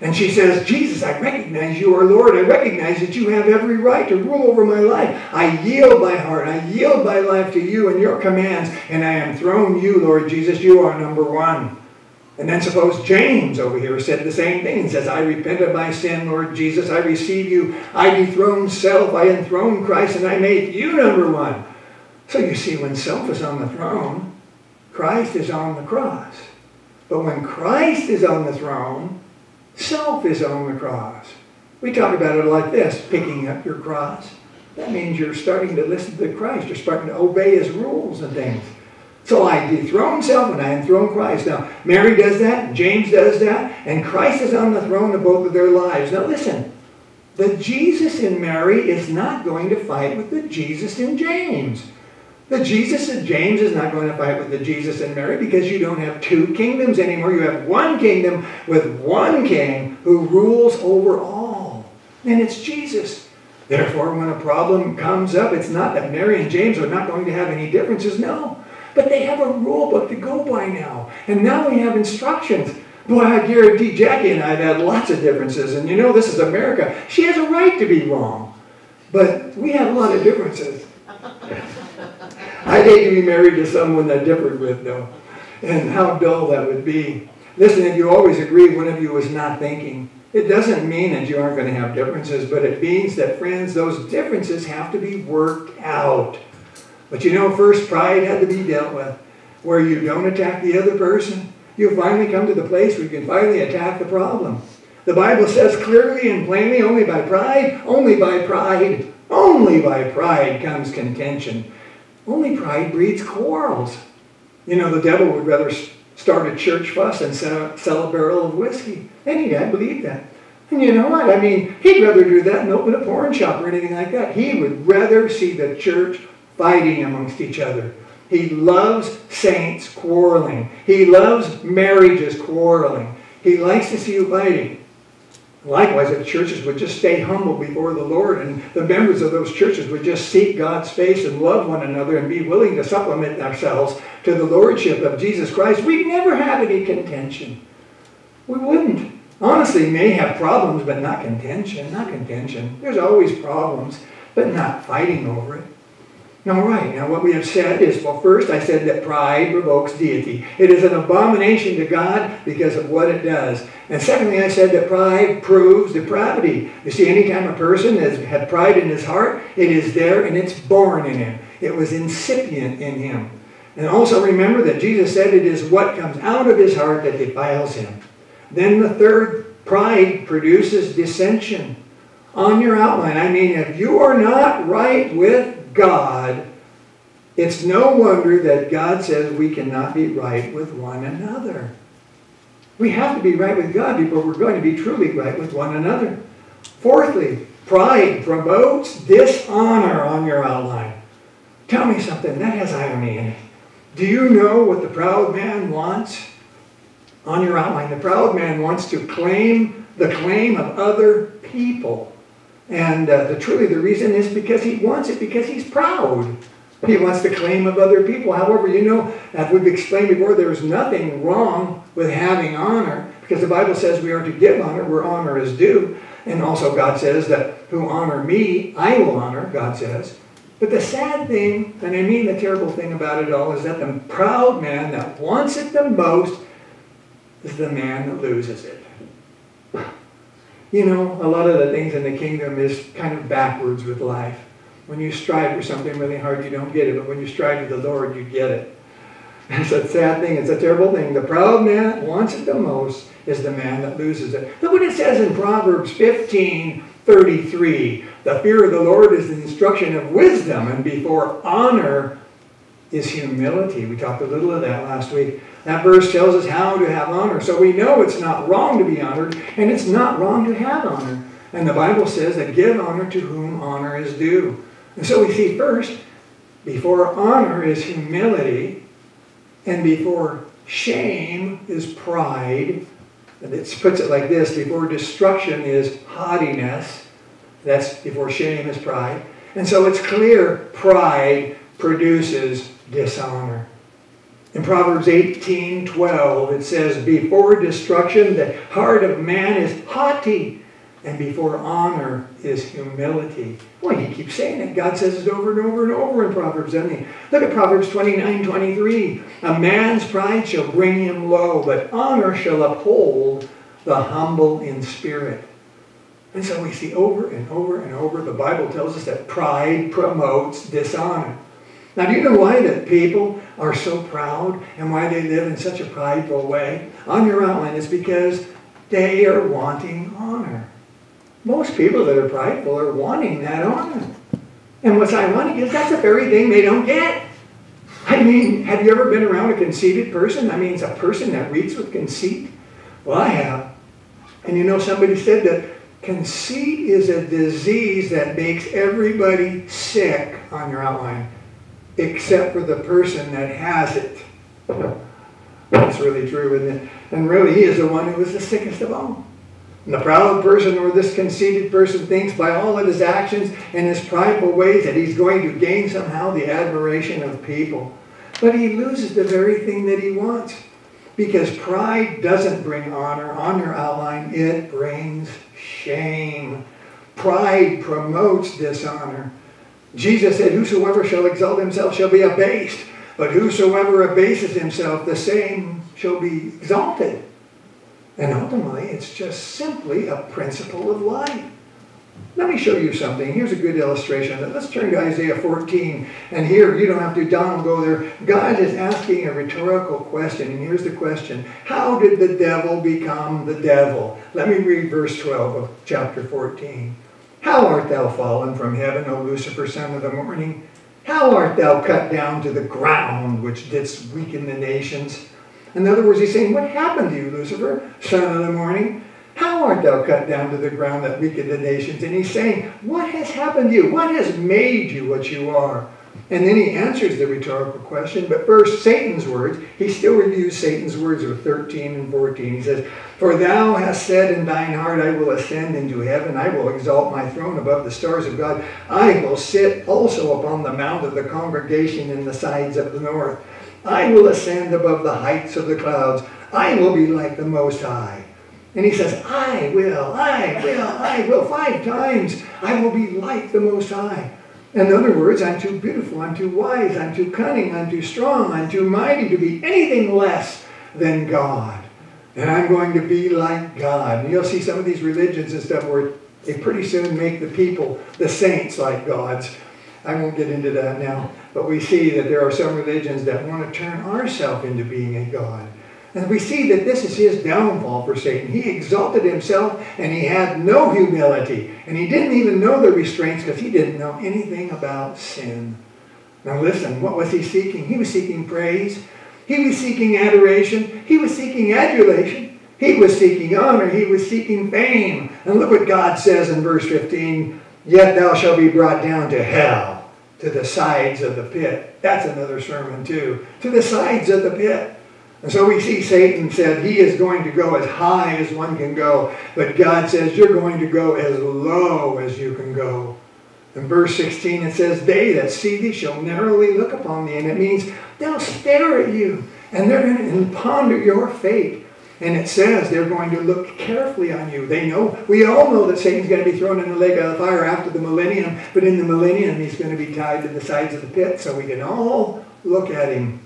And she says, Jesus, I recognize you are Lord. I recognize that you have every right to rule over my life. I yield my heart. I yield my life to you and your commands. And I enthrone you, Lord Jesus. You are number one. And then suppose James over here said the same thing He says, I repent of my sin, Lord Jesus. I receive you. I dethrone self. I enthrone Christ and I make you number one. So you see, when self is on the throne, Christ is on the cross. But when Christ is on the throne, self is on the cross. We talk about it like this picking up your cross. That means you're starting to listen to Christ. You're starting to obey his rules and things. So I dethrone self and I enthrone Christ. Now, Mary does that, James does that, and Christ is on the throne of both of their lives. Now, listen, the Jesus in Mary is not going to fight with the Jesus in James. The Jesus in James is not going to fight with the Jesus in Mary because you don't have two kingdoms anymore. You have one kingdom with one king who rules over all. And it's Jesus. Therefore, when a problem comes up, it's not that Mary and James are not going to have any differences. No. But they have a rule book to go by now. And now we have instructions. Boy, I guarantee Jackie and I have had lots of differences. And you know, this is America. She has a right to be wrong. But we have a lot of differences. I'd hate to be married to someone I differed with, though. And how dull that would be. Listen, if you always agree, one of you is not thinking. It doesn't mean that you aren't going to have differences, but it means that, friends, those differences have to be worked out. But you know, first, pride had to be dealt with, where you don't attack the other person. You finally come to the place where you can finally attack the problem. The Bible says clearly and plainly, only by pride, only by pride, only by pride comes contention. Only pride breeds quarrels. You know, the devil would rather start a church fuss than sell a barrel of whiskey. Any guy believe that. And you know what? I mean, he'd rather do that than open a porn shop or anything like that. He would rather see the church fighting amongst each other. He loves saints quarreling. He loves marriages quarreling. He likes to see you fighting. Likewise, if churches would just stay humble before the Lord and the members of those churches would just seek God's face and love one another and be willing to supplement ourselves to the Lordship of Jesus Christ, we'd never have any contention. We wouldn't. Honestly, may have problems, but not contention. Not contention. There's always problems, but not fighting over it. All right, now what we have said is, well, first I said that pride provokes deity. It is an abomination to God because of what it does. And secondly, I said that pride proves depravity. You see, any anytime a person has had pride in his heart, it is there and it's born in him. It was incipient in him. And also remember that Jesus said it is what comes out of his heart that defiles him. Then the third, pride produces dissension. On your outline, I mean, if you are not right with God, it's no wonder that God says we cannot be right with one another. We have to be right with God before we're going to be truly right with one another. Fourthly, pride promotes dishonor on your outline. Tell me something, that has irony in it. Do you know what the proud man wants? On your outline, the proud man wants to claim the claim of other people. And uh, the, truly the reason is because he wants it because he's proud. He wants the claim of other people. However, you know, as we've explained before, there is nothing wrong with having honor because the Bible says we are to give honor where honor is due. And also God says that who honor me, I will honor, God says. But the sad thing, and I mean the terrible thing about it all, is that the proud man that wants it the most is the man that loses it. You know, a lot of the things in the kingdom is kind of backwards with life. When you strive for something really hard, you don't get it. But when you strive to the Lord, you get it. It's a sad thing. It's a terrible thing. The proud man that wants it the most is the man that loses it. Look what it says in Proverbs 15, 33. The fear of the Lord is the instruction of wisdom, and before honor is humility. We talked a little of that last week. That verse tells us how to have honor. So we know it's not wrong to be honored, and it's not wrong to have honor. And the Bible says that give honor to whom honor is due. And so we see first, before honor is humility, and before shame is pride. And it puts it like this before destruction is haughtiness. That's before shame is pride. And so it's clear pride produces dishonor. In Proverbs 18 12, it says, Before destruction, the heart of man is haughty, and before honor is humility. Boy, he keeps saying it. God says it over and over and over in Proverbs, doesn't he? Look at Proverbs 29 23. A man's pride shall bring him low, but honor shall uphold the humble in spirit. And so we see over and over and over, the Bible tells us that pride promotes dishonor. Now, do you know why that people are so proud and why they live in such a prideful way? On your outline, it's because they are wanting honor. Most people that are prideful are wanting that honor. And what's ironic is that's the very thing they don't get. I mean, have you ever been around a conceited person? I mean, it's a person that reads with conceit. Well, I have. And you know, somebody said that conceit is a disease that makes everybody sick on your outline. Except for the person that has it. That's really true, it? And really, he is the one who is the sickest of all. And the proud person or this conceited person thinks by all of his actions and his prideful ways that he's going to gain somehow the admiration of people. But he loses the very thing that he wants. Because pride doesn't bring honor. On your outline, it brings shame. Pride promotes dishonor. Jesus said, Whosoever shall exalt himself shall be abased, but whosoever abases himself, the same shall be exalted. And ultimately, it's just simply a principle of life. Let me show you something. Here's a good illustration. Let's turn to Isaiah 14. And here, you don't have to, Don go there. God is asking a rhetorical question. And here's the question How did the devil become the devil? Let me read verse 12 of chapter 14. How art thou fallen from heaven, O Lucifer, son of the morning? How art thou cut down to the ground, which didst weaken the nations? In other words, he's saying, What happened to you, Lucifer, son of the morning? How art thou cut down to the ground that weakened the nations? And he's saying, What has happened to you? What has made you what you are? And then he answers the rhetorical question, but first, Satan's words. He still reviews Satan's words of 13 and 14. He says, For thou hast said in thine heart, I will ascend into heaven, I will exalt my throne above the stars of God. I will sit also upon the mount of the congregation in the sides of the north. I will ascend above the heights of the clouds. I will be like the Most High. And he says, I will, I will, I will. Five times I will be like the Most High. In other words, I'm too beautiful, I'm too wise, I'm too cunning, I'm too strong, I'm too mighty to be anything less than God. And I'm going to be like God. And you'll see some of these religions and stuff where they pretty soon make the people, the saints, like gods. I won't get into that now. But we see that there are some religions that want to turn ourselves into being a God. And we see that this is his downfall for Satan. He exalted himself and he had no humility. And he didn't even know the restraints because he didn't know anything about sin. Now listen, what was he seeking? He was seeking praise. He was seeking adoration. He was seeking adulation. He was seeking honor. He was seeking fame. And look what God says in verse 15 Yet thou shalt be brought down to hell, to the sides of the pit. That's another sermon, too. To the sides of the pit. And so we see Satan said he is going to go as high as one can go, but God says you're going to go as low as you can go. In verse 16 it says, They that see thee shall narrowly look upon thee. And it means they'll stare at you and they're going to ponder your fate. And it says they're going to look carefully on you. They know, we all know that Satan's going to be thrown in the lake of fire after the millennium, but in the millennium he's going to be tied to the sides of the pit so we can all look at him.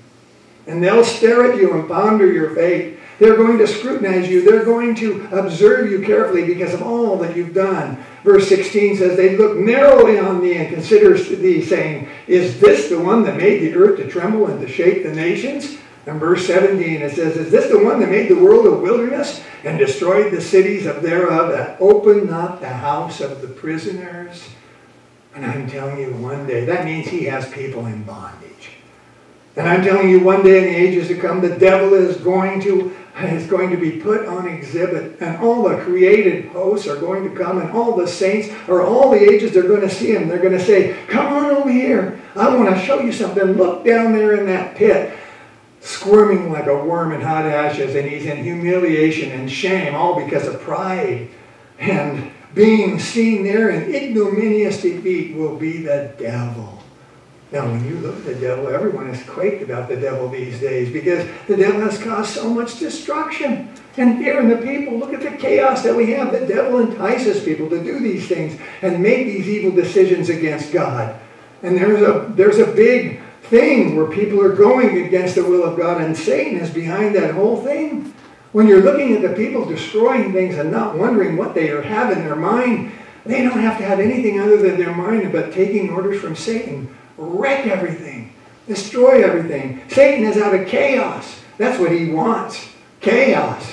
And they'll stare at you and ponder your fate. They're going to scrutinize you. They're going to observe you carefully because of all that you've done. Verse 16 says, They look narrowly on thee and consider thee, saying, Is this the one that made the earth to tremble and to shake the nations? And verse 17 it says, Is this the one that made the world a wilderness and destroyed the cities of thereof that opened not the house of the prisoners? And I'm telling you, one day, that means he has people in bondage. And I'm telling you, one day in the ages to come, the devil is going to is going to be put on exhibit, and all the created hosts are going to come, and all the saints, or all the ages, they're going to see him. They're going to say, "Come on over here. I want to show you something. Look down there in that pit." Squirming like a worm in hot ashes, and he's in humiliation and shame, all because of pride. And being seen there in ignominious defeat will be the devil. Now, when you look at the devil, everyone is quaked about the devil these days because the devil has caused so much destruction and fear in the people. Look at the chaos that we have. The devil entices people to do these things and make these evil decisions against God. And there's a, there's a big thing where people are going against the will of God, and Satan is behind that whole thing. When you're looking at the people destroying things and not wondering what they have in their mind, they don't have to have anything other than their mind but taking orders from Satan wreck everything, destroy everything. Satan is out of chaos. That's what he wants chaos.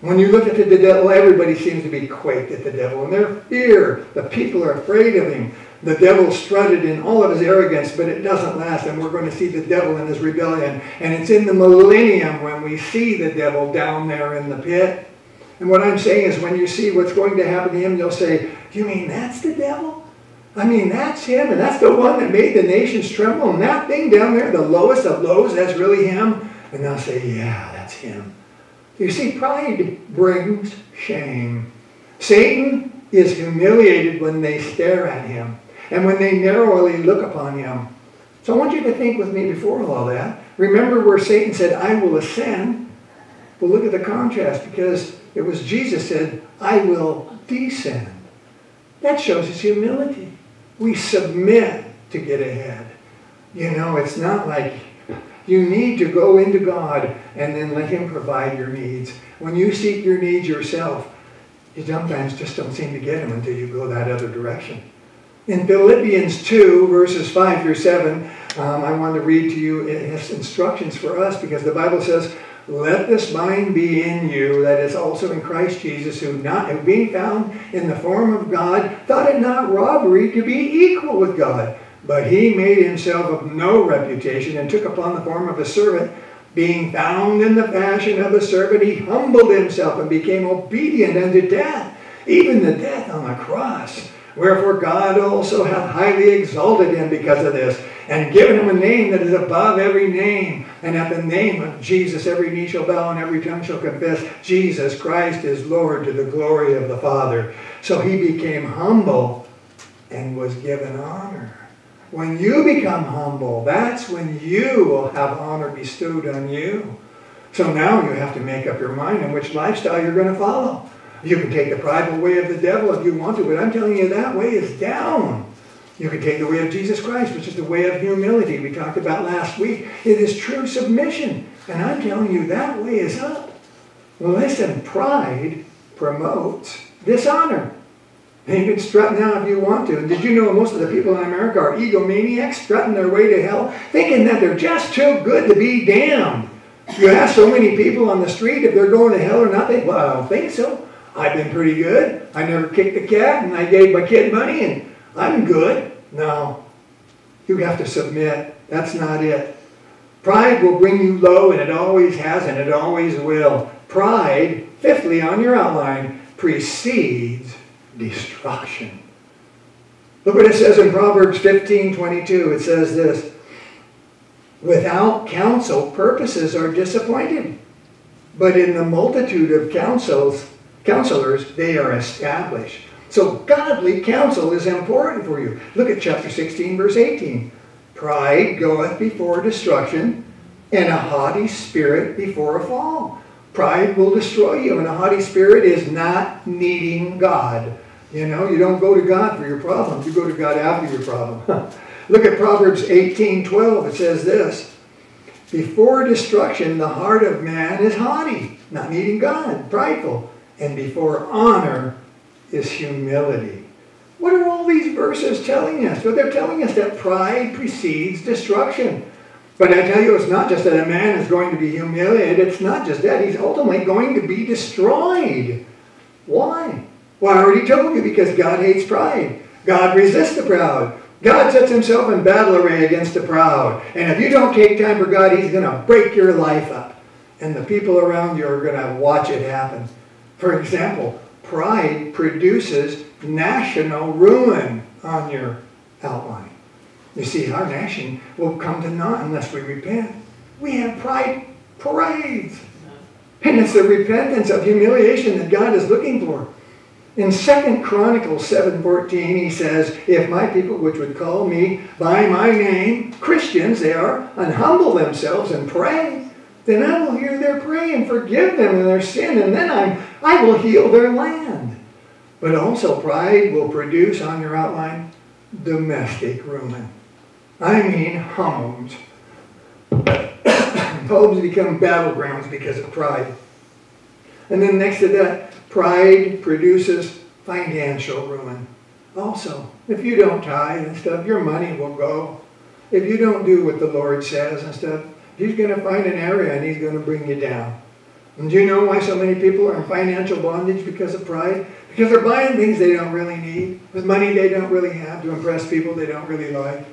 When you look at the devil, everybody seems to be quaked at the devil, and their fear. The people are afraid of him. The devil strutted in all of his arrogance, but it doesn't last, and we're going to see the devil in his rebellion. And it's in the millennium when we see the devil down there in the pit. And what I'm saying is, when you see what's going to happen to him, you'll say, You mean that's the devil? I mean, that's him, and that's the one that made the nations tremble. And that thing down there, the lowest of lows, that's really him. And they'll say, yeah, that's him. You see, pride brings shame. Satan is humiliated when they stare at him and when they narrowly look upon him. So I want you to think with me before all that. Remember where Satan said, I will ascend. Well, look at the contrast because it was Jesus said, I will descend. That shows his humility. We submit to get ahead. You know, it's not like you need to go into God and then let him provide your needs. When you seek your needs yourself, you sometimes just don't seem to get them until you go that other direction. In Philippians 2, verses 5 through 7, um, I want to read to you his instructions for us because the Bible says, let this mind be in you that is also in Christ Jesus, who not who being found in the form of God, thought it not robbery to be equal with God. But he made himself of no reputation and took upon the form of a servant. Being found in the fashion of a servant, he humbled himself and became obedient unto death, even the death on the cross. Wherefore God also hath highly exalted him because of this, and given him a name that is above every name. And at the name of Jesus every knee shall bow and every tongue shall confess Jesus Christ is Lord to the glory of the Father. So he became humble and was given honor. When you become humble, that's when you will have honor bestowed on you. So now you have to make up your mind on which lifestyle you're going to follow. You can take the prideful way of the devil if you want to, but I'm telling you that way is down. You can take the way of Jesus Christ, which is the way of humility we talked about last week. It is true submission. And I'm telling you that way is up. Listen, pride promotes dishonor. You can strut now if you want to. Did you know most of the people in America are egomaniacs, strutting their way to hell, thinking that they're just too good to be damned? You ask so many people on the street if they're going to hell or not, they well, I don't think so. I've been pretty good. I never kicked a cat and I gave my kid money and I'm good. No. You have to submit. That's not it. Pride will bring you low and it always has and it always will. Pride, fifthly on your outline, precedes destruction. Look what it says in Proverbs 15, 22. It says this, Without counsel, purposes are disappointed. But in the multitude of counsels, counselors, they are established. So godly counsel is important for you. Look at chapter 16, verse 18. Pride goeth before destruction, and a haughty spirit before a fall. Pride will destroy you, and a haughty spirit is not needing God. You know, you don't go to God for your problems. You go to God after your problem. Look at Proverbs 18, 12. It says this. Before destruction, the heart of man is haughty, not needing God, prideful. And before honor is humility. What are all these verses telling us? Well, they're telling us that pride precedes destruction. But I tell you, it's not just that a man is going to be humiliated. It's not just that. He's ultimately going to be destroyed. Why? Well, I already told you, because God hates pride. God resists the proud. God sets himself in battle array against the proud. And if you don't take time for God, he's going to break your life up. And the people around you are going to watch it happen. For example, pride produces national ruin on your outline. You see, our nation will come to naught unless we repent. We have pride parades. And it's the repentance of humiliation that God is looking for. In 2 Chronicles 7.14, he says, If my people which would call me by my name, Christians they are, and humble themselves and pray, then I will hear their prayer and forgive them of their sin, and then I'm, I will heal their land. But also pride will produce on your outline domestic ruin. I mean homes. homes become battlegrounds because of pride. And then next to that, pride produces financial ruin. Also, if you don't tithe and stuff, your money will go. If you don't do what the Lord says and stuff, He's going to find an area and He's going to bring you down. And do you know why so many people are in financial bondage because of pride? Because they're buying things they don't really need, with money they don't really have to impress people they don't really like.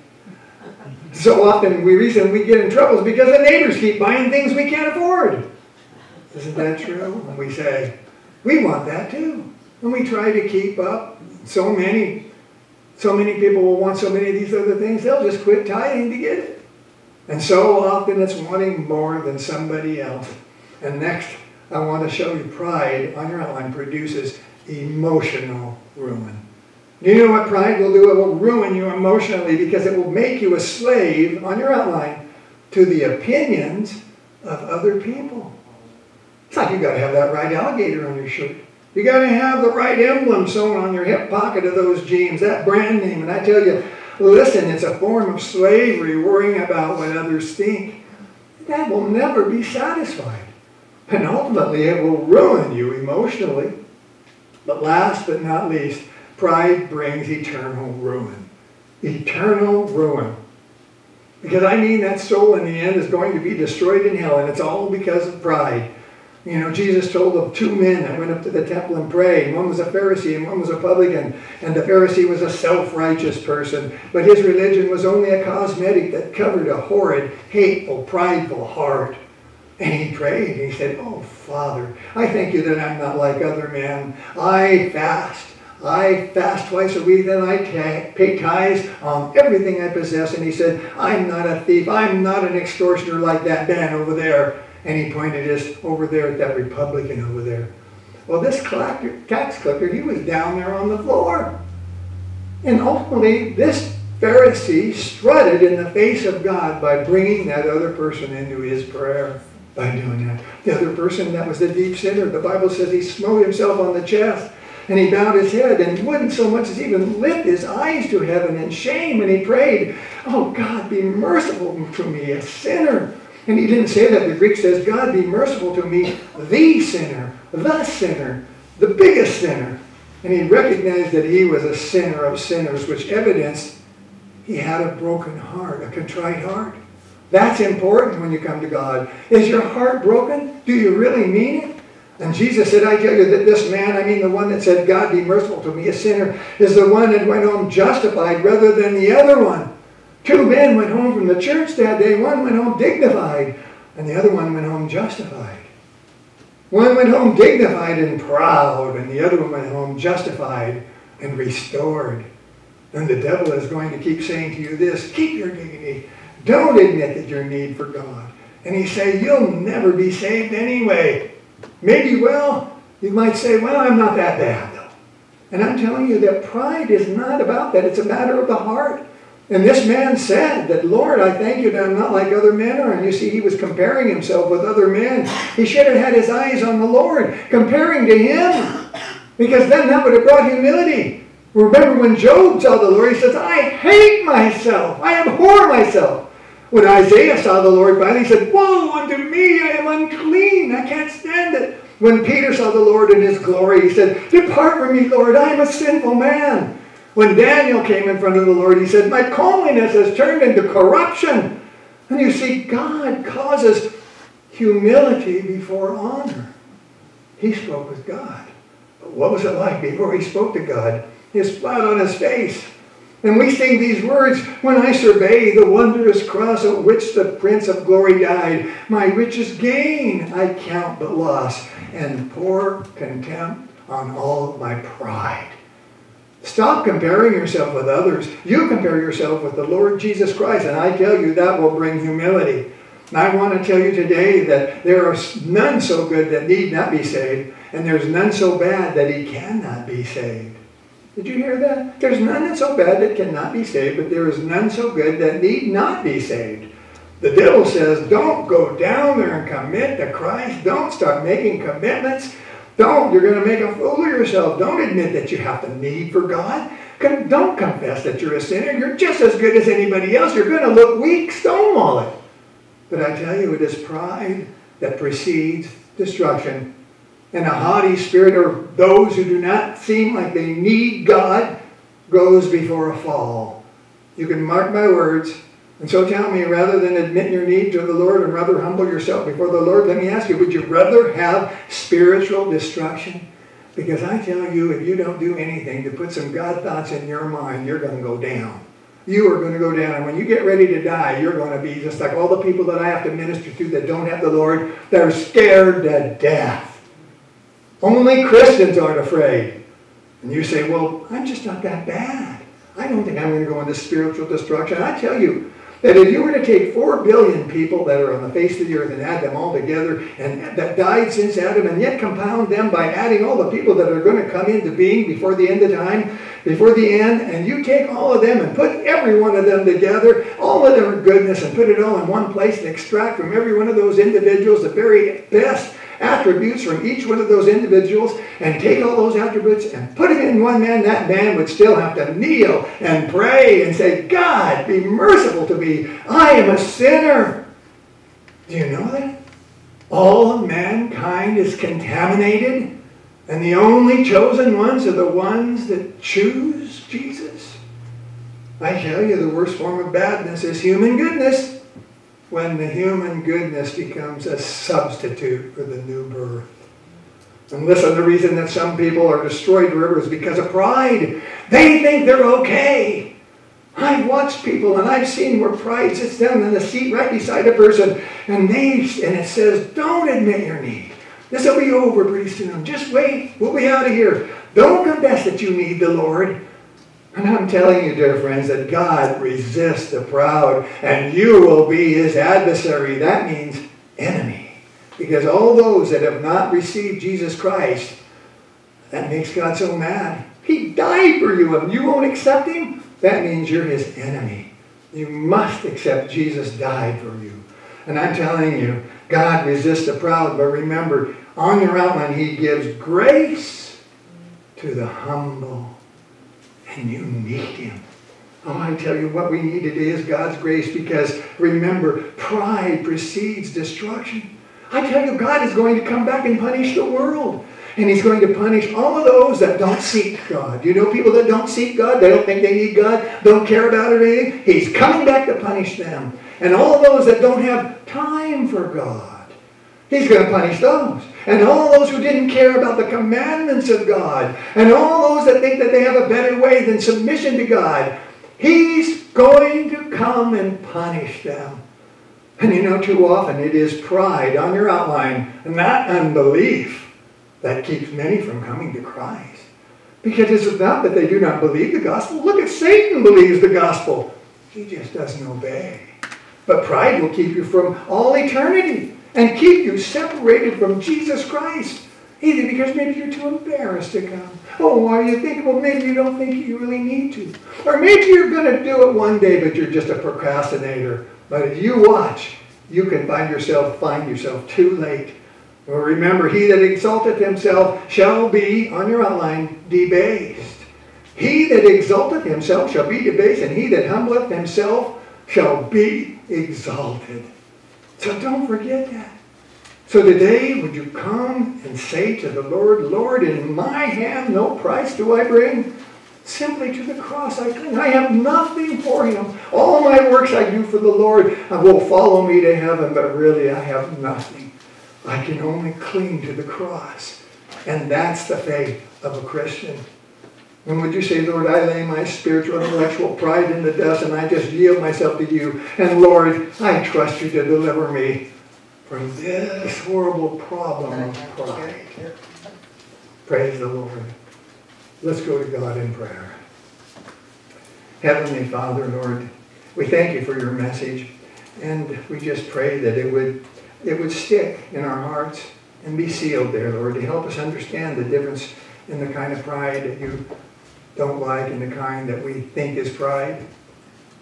So often we reason we get in trouble because the neighbors keep buying things we can't afford. Isn't that true? And we say, we want that too. And we try to keep up. So many So many people will want so many of these other things, they'll just quit tithing to get it. And so often it's wanting more than somebody else. And next, I want to show you pride on your outline produces emotional ruin. You know what pride will do? It will ruin you emotionally because it will make you a slave on your outline to the opinions of other people. It's like you've got to have that right alligator on your shirt. You got to have the right emblem sewn on your hip pocket of those jeans, that brand name. And I tell you, listen, it's a form of slavery, worrying about what others think. That will never be satisfied. And ultimately, it will ruin you emotionally. But last but not least, pride brings eternal ruin. Eternal ruin. Because I mean, that soul in the end is going to be destroyed in hell, and it's all because of pride. You know, Jesus told of two men that went up to the temple and prayed. One was a Pharisee and one was a publican. And the Pharisee was a self-righteous person. But his religion was only a cosmetic that covered a horrid, hateful, prideful heart. And he prayed. He said, Oh, Father, I thank you that I'm not like other men. I fast. I fast twice a week and I pay tithes on everything I possess. And he said, I'm not a thief. I'm not an extortioner like that man over there. And he pointed us over there at that Republican over there. Well, this collector, tax collector, he was down there on the floor. And ultimately, this Pharisee strutted in the face of God by bringing that other person into his prayer by doing that. The other person, that was the deep sinner. The Bible says he smote himself on the chest and he bowed his head and wouldn't so much as even lift his eyes to heaven in shame. And he prayed, Oh God, be merciful to me, a sinner. And he didn't say that. The Greek says, God, be merciful to me, the sinner, the sinner, the biggest sinner. And he recognized that he was a sinner of sinners, which evidenced he had a broken heart, a contrite heart. That's important when you come to God. Is your heart broken? Do you really mean it? And Jesus said, I tell you that this man, I mean the one that said, God be merciful to me, a sinner, is the one that went home justified rather than the other one. Two men went home from the church that day. One went home dignified, and the other one went home justified. One went home dignified and proud, and the other one went home justified and restored. And the devil is going to keep saying to you this, keep your dignity. Don't admit that your need for God. And he say, you'll never be saved anyway. Maybe, well, you might say, well, I'm not that bad, though. And I'm telling you that pride is not about that. It's a matter of the heart. And this man said that, Lord, I thank you that I'm not like other men are. And you see, he was comparing himself with other men. He should have had his eyes on the Lord, comparing to him. Because then that would have brought humility. Remember when Job saw the Lord, he says, I hate myself. I abhor myself. When Isaiah saw the Lord finally, he said, Woe unto me, I am unclean. I can't stand it. When Peter saw the Lord in his glory, he said, Depart from me, Lord, I am a sinful man. When Daniel came in front of the Lord, he said, My comeliness has turned into corruption. And you see, God causes humility before honor. He spoke with God. But what was it like before he spoke to God? Was flat on his face. And we sing these words, When I survey the wondrous cross at which the Prince of Glory died, my richest gain I count but loss, and pour contempt on all my pride. Stop comparing yourself with others. You compare yourself with the Lord Jesus Christ, and I tell you that will bring humility. And I want to tell you today that there are none so good that need not be saved, and there's none so bad that he cannot be saved. Did you hear that? There's none that's so bad that cannot be saved, but there is none so good that need not be saved. The devil says, don't go down there and commit to Christ. Don't start making commitments. Don't. You're going to make a fool of yourself. Don't admit that you have the need for God. Don't confess that you're a sinner. You're just as good as anybody else. You're going to look weak. Stonewall it. But I tell you, it is pride that precedes destruction and a haughty spirit, or those who do not seem like they need God, goes before a fall. You can mark my words. And so tell me, rather than admit your need to the Lord and rather humble yourself before the Lord, let me ask you, would you rather have spiritual destruction? Because I tell you, if you don't do anything to put some God thoughts in your mind, you're going to go down. You are going to go down. And when you get ready to die, you're going to be just like all the people that I have to minister to that don't have the Lord. They're scared to death. Only Christians aren't afraid. And you say, well, I'm just not that bad. I don't think I'm going to go into spiritual destruction. I tell you that if you were to take four billion people that are on the face of the earth and add them all together and that died since Adam and yet compound them by adding all the people that are going to come into being before the end of time, before the end, and you take all of them and put every one of them together, all of their goodness, and put it all in one place and extract from every one of those individuals the very best attributes from each one of those individuals and take all those attributes and put them in one man, that man would still have to kneel and pray and say, God, be merciful to me. I am a sinner. Do you know that? All of mankind is contaminated, and the only chosen ones are the ones that choose Jesus. I tell you, the worst form of badness is human goodness when the human goodness becomes a substitute for the new birth. And listen, the reason that some people are destroyed forever is because of pride. They think they're okay. I've watched people and I've seen where pride sits down in the seat right beside a person and they and it says, Don't admit your need. This will be over pretty soon. Just wait. We'll be out of here. Don't confess that you need the Lord. And I'm telling you, dear friends, that God resists the proud, and you will be his adversary. That means enemy. Because all those that have not received Jesus Christ, that makes God so mad. He died for you, and you won't accept him? That means you're his enemy. You must accept Jesus died for you. And I'm telling you, God resists the proud, but remember, on your outline, he gives grace to the humble and you need him. Oh, I tell you what we need today is God's grace because remember, pride precedes destruction. I tell you, God is going to come back and punish the world. And he's going to punish all of those that don't seek God. You know people that don't seek God, they don't think they need God, don't care about it anything. He's coming back to punish them. And all those that don't have time for God, he's going to punish those. And all those who didn't care about the commandments of God, and all those that think that they have a better way than submission to God, He's going to come and punish them. And you know, too often it is pride on your outline, and not unbelief, that keeps many from coming to Christ. Because it's not that they do not believe the gospel. Look at Satan believes the gospel. He just doesn't obey. But pride will keep you from all eternity and keep you separated from Jesus Christ. Either because maybe you're too embarrassed to come. Oh, why do you think? Well, maybe you don't think you really need to. Or maybe you're going to do it one day, but you're just a procrastinator. But if you watch, you can find yourself, find yourself too late. Well, remember, he that exalteth himself shall be, on your outline, debased. He that exalteth himself shall be debased, and he that humbleth himself shall be exalted. So don't forget that. So today, would you come and say to the Lord, Lord, in my hand no price do I bring? Simply to the cross I cling. I have nothing for him. All my works I do for the Lord uh, will follow me to heaven, but really I have nothing. I can only cling to the cross. And that's the faith of a Christian. And would you say, Lord, I lay my spiritual intellectual pride in the dust and I just yield myself to you. And Lord, I trust you to deliver me from this horrible problem of pride. Praise the Lord. Let's go to God in prayer. Heavenly Father, Lord, we thank you for your message. And we just pray that it would, it would stick in our hearts and be sealed there, Lord, to help us understand the difference in the kind of pride that you don't like and the kind that we think is pride.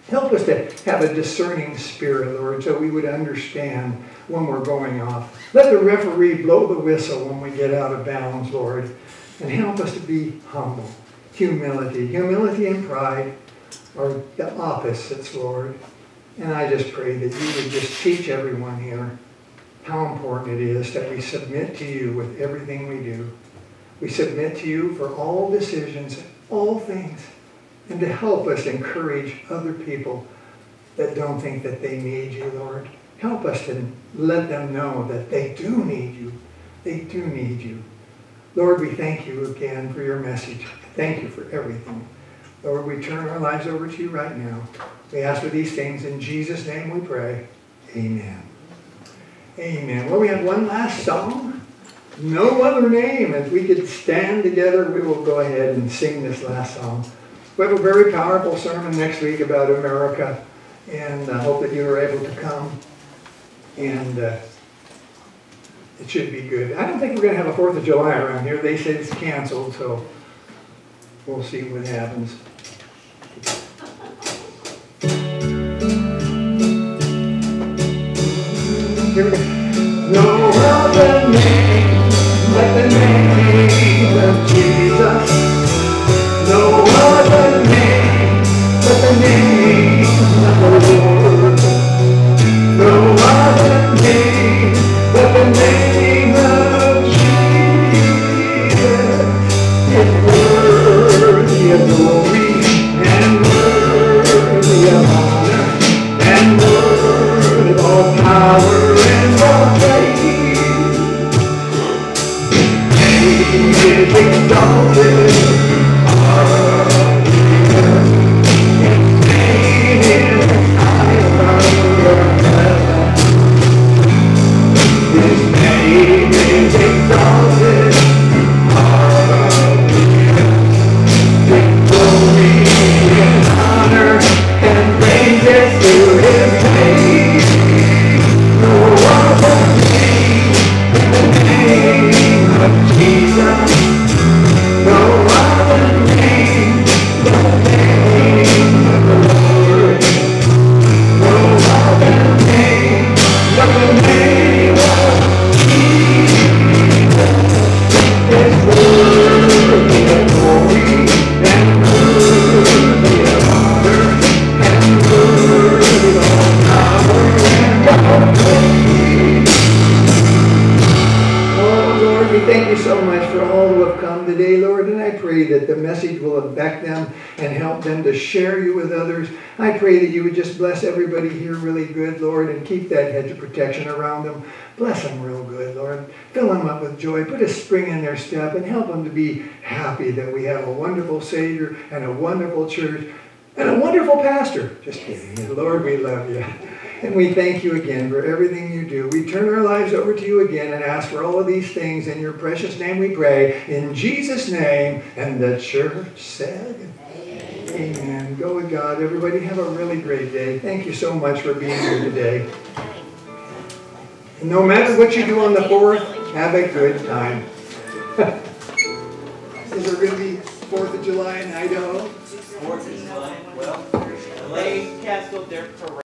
Help us to have a discerning spirit, Lord, so we would understand when we're going off. Let the referee blow the whistle when we get out of bounds, Lord, and help us to be humble. Humility. Humility and pride are the opposites, Lord. And I just pray that you would just teach everyone here how important it is that we submit to you with everything we do. We submit to you for all decisions, all things, and to help us encourage other people that don't think that they need you, Lord. Help us to let them know that they do need you. They do need you. Lord, we thank you again for your message. Thank you for everything. Lord, we turn our lives over to you right now. We ask for these things in Jesus' name we pray. Amen. Amen. Well, we have one last song. No other name. If we could stand together, we will go ahead and sing this last song. We have a very powerful sermon next week about America, and I hope that you are able to come. And uh, it should be good. I don't think we're going to have a Fourth of July around here. They said it's canceled, so we'll see what happens. Here we go. No other name but the name of Jesus. No other protection around them. Bless them real good, Lord. Fill them up with joy. Put a spring in their step and help them to be happy that we have a wonderful Savior and a wonderful church and a wonderful pastor. Just kidding. Lord, we love you. And we thank you again for everything you do. We turn our lives over to you again and ask for all of these things in your precious name we pray. In Jesus' name. And the church said, Amen. Go with God. Everybody have a really great day. Thank you so much for being here today. No matter what you do on the 4th, have a good time. Is there going to be 4th of July in Idaho? Fourth of July, Well, they canceled their parade.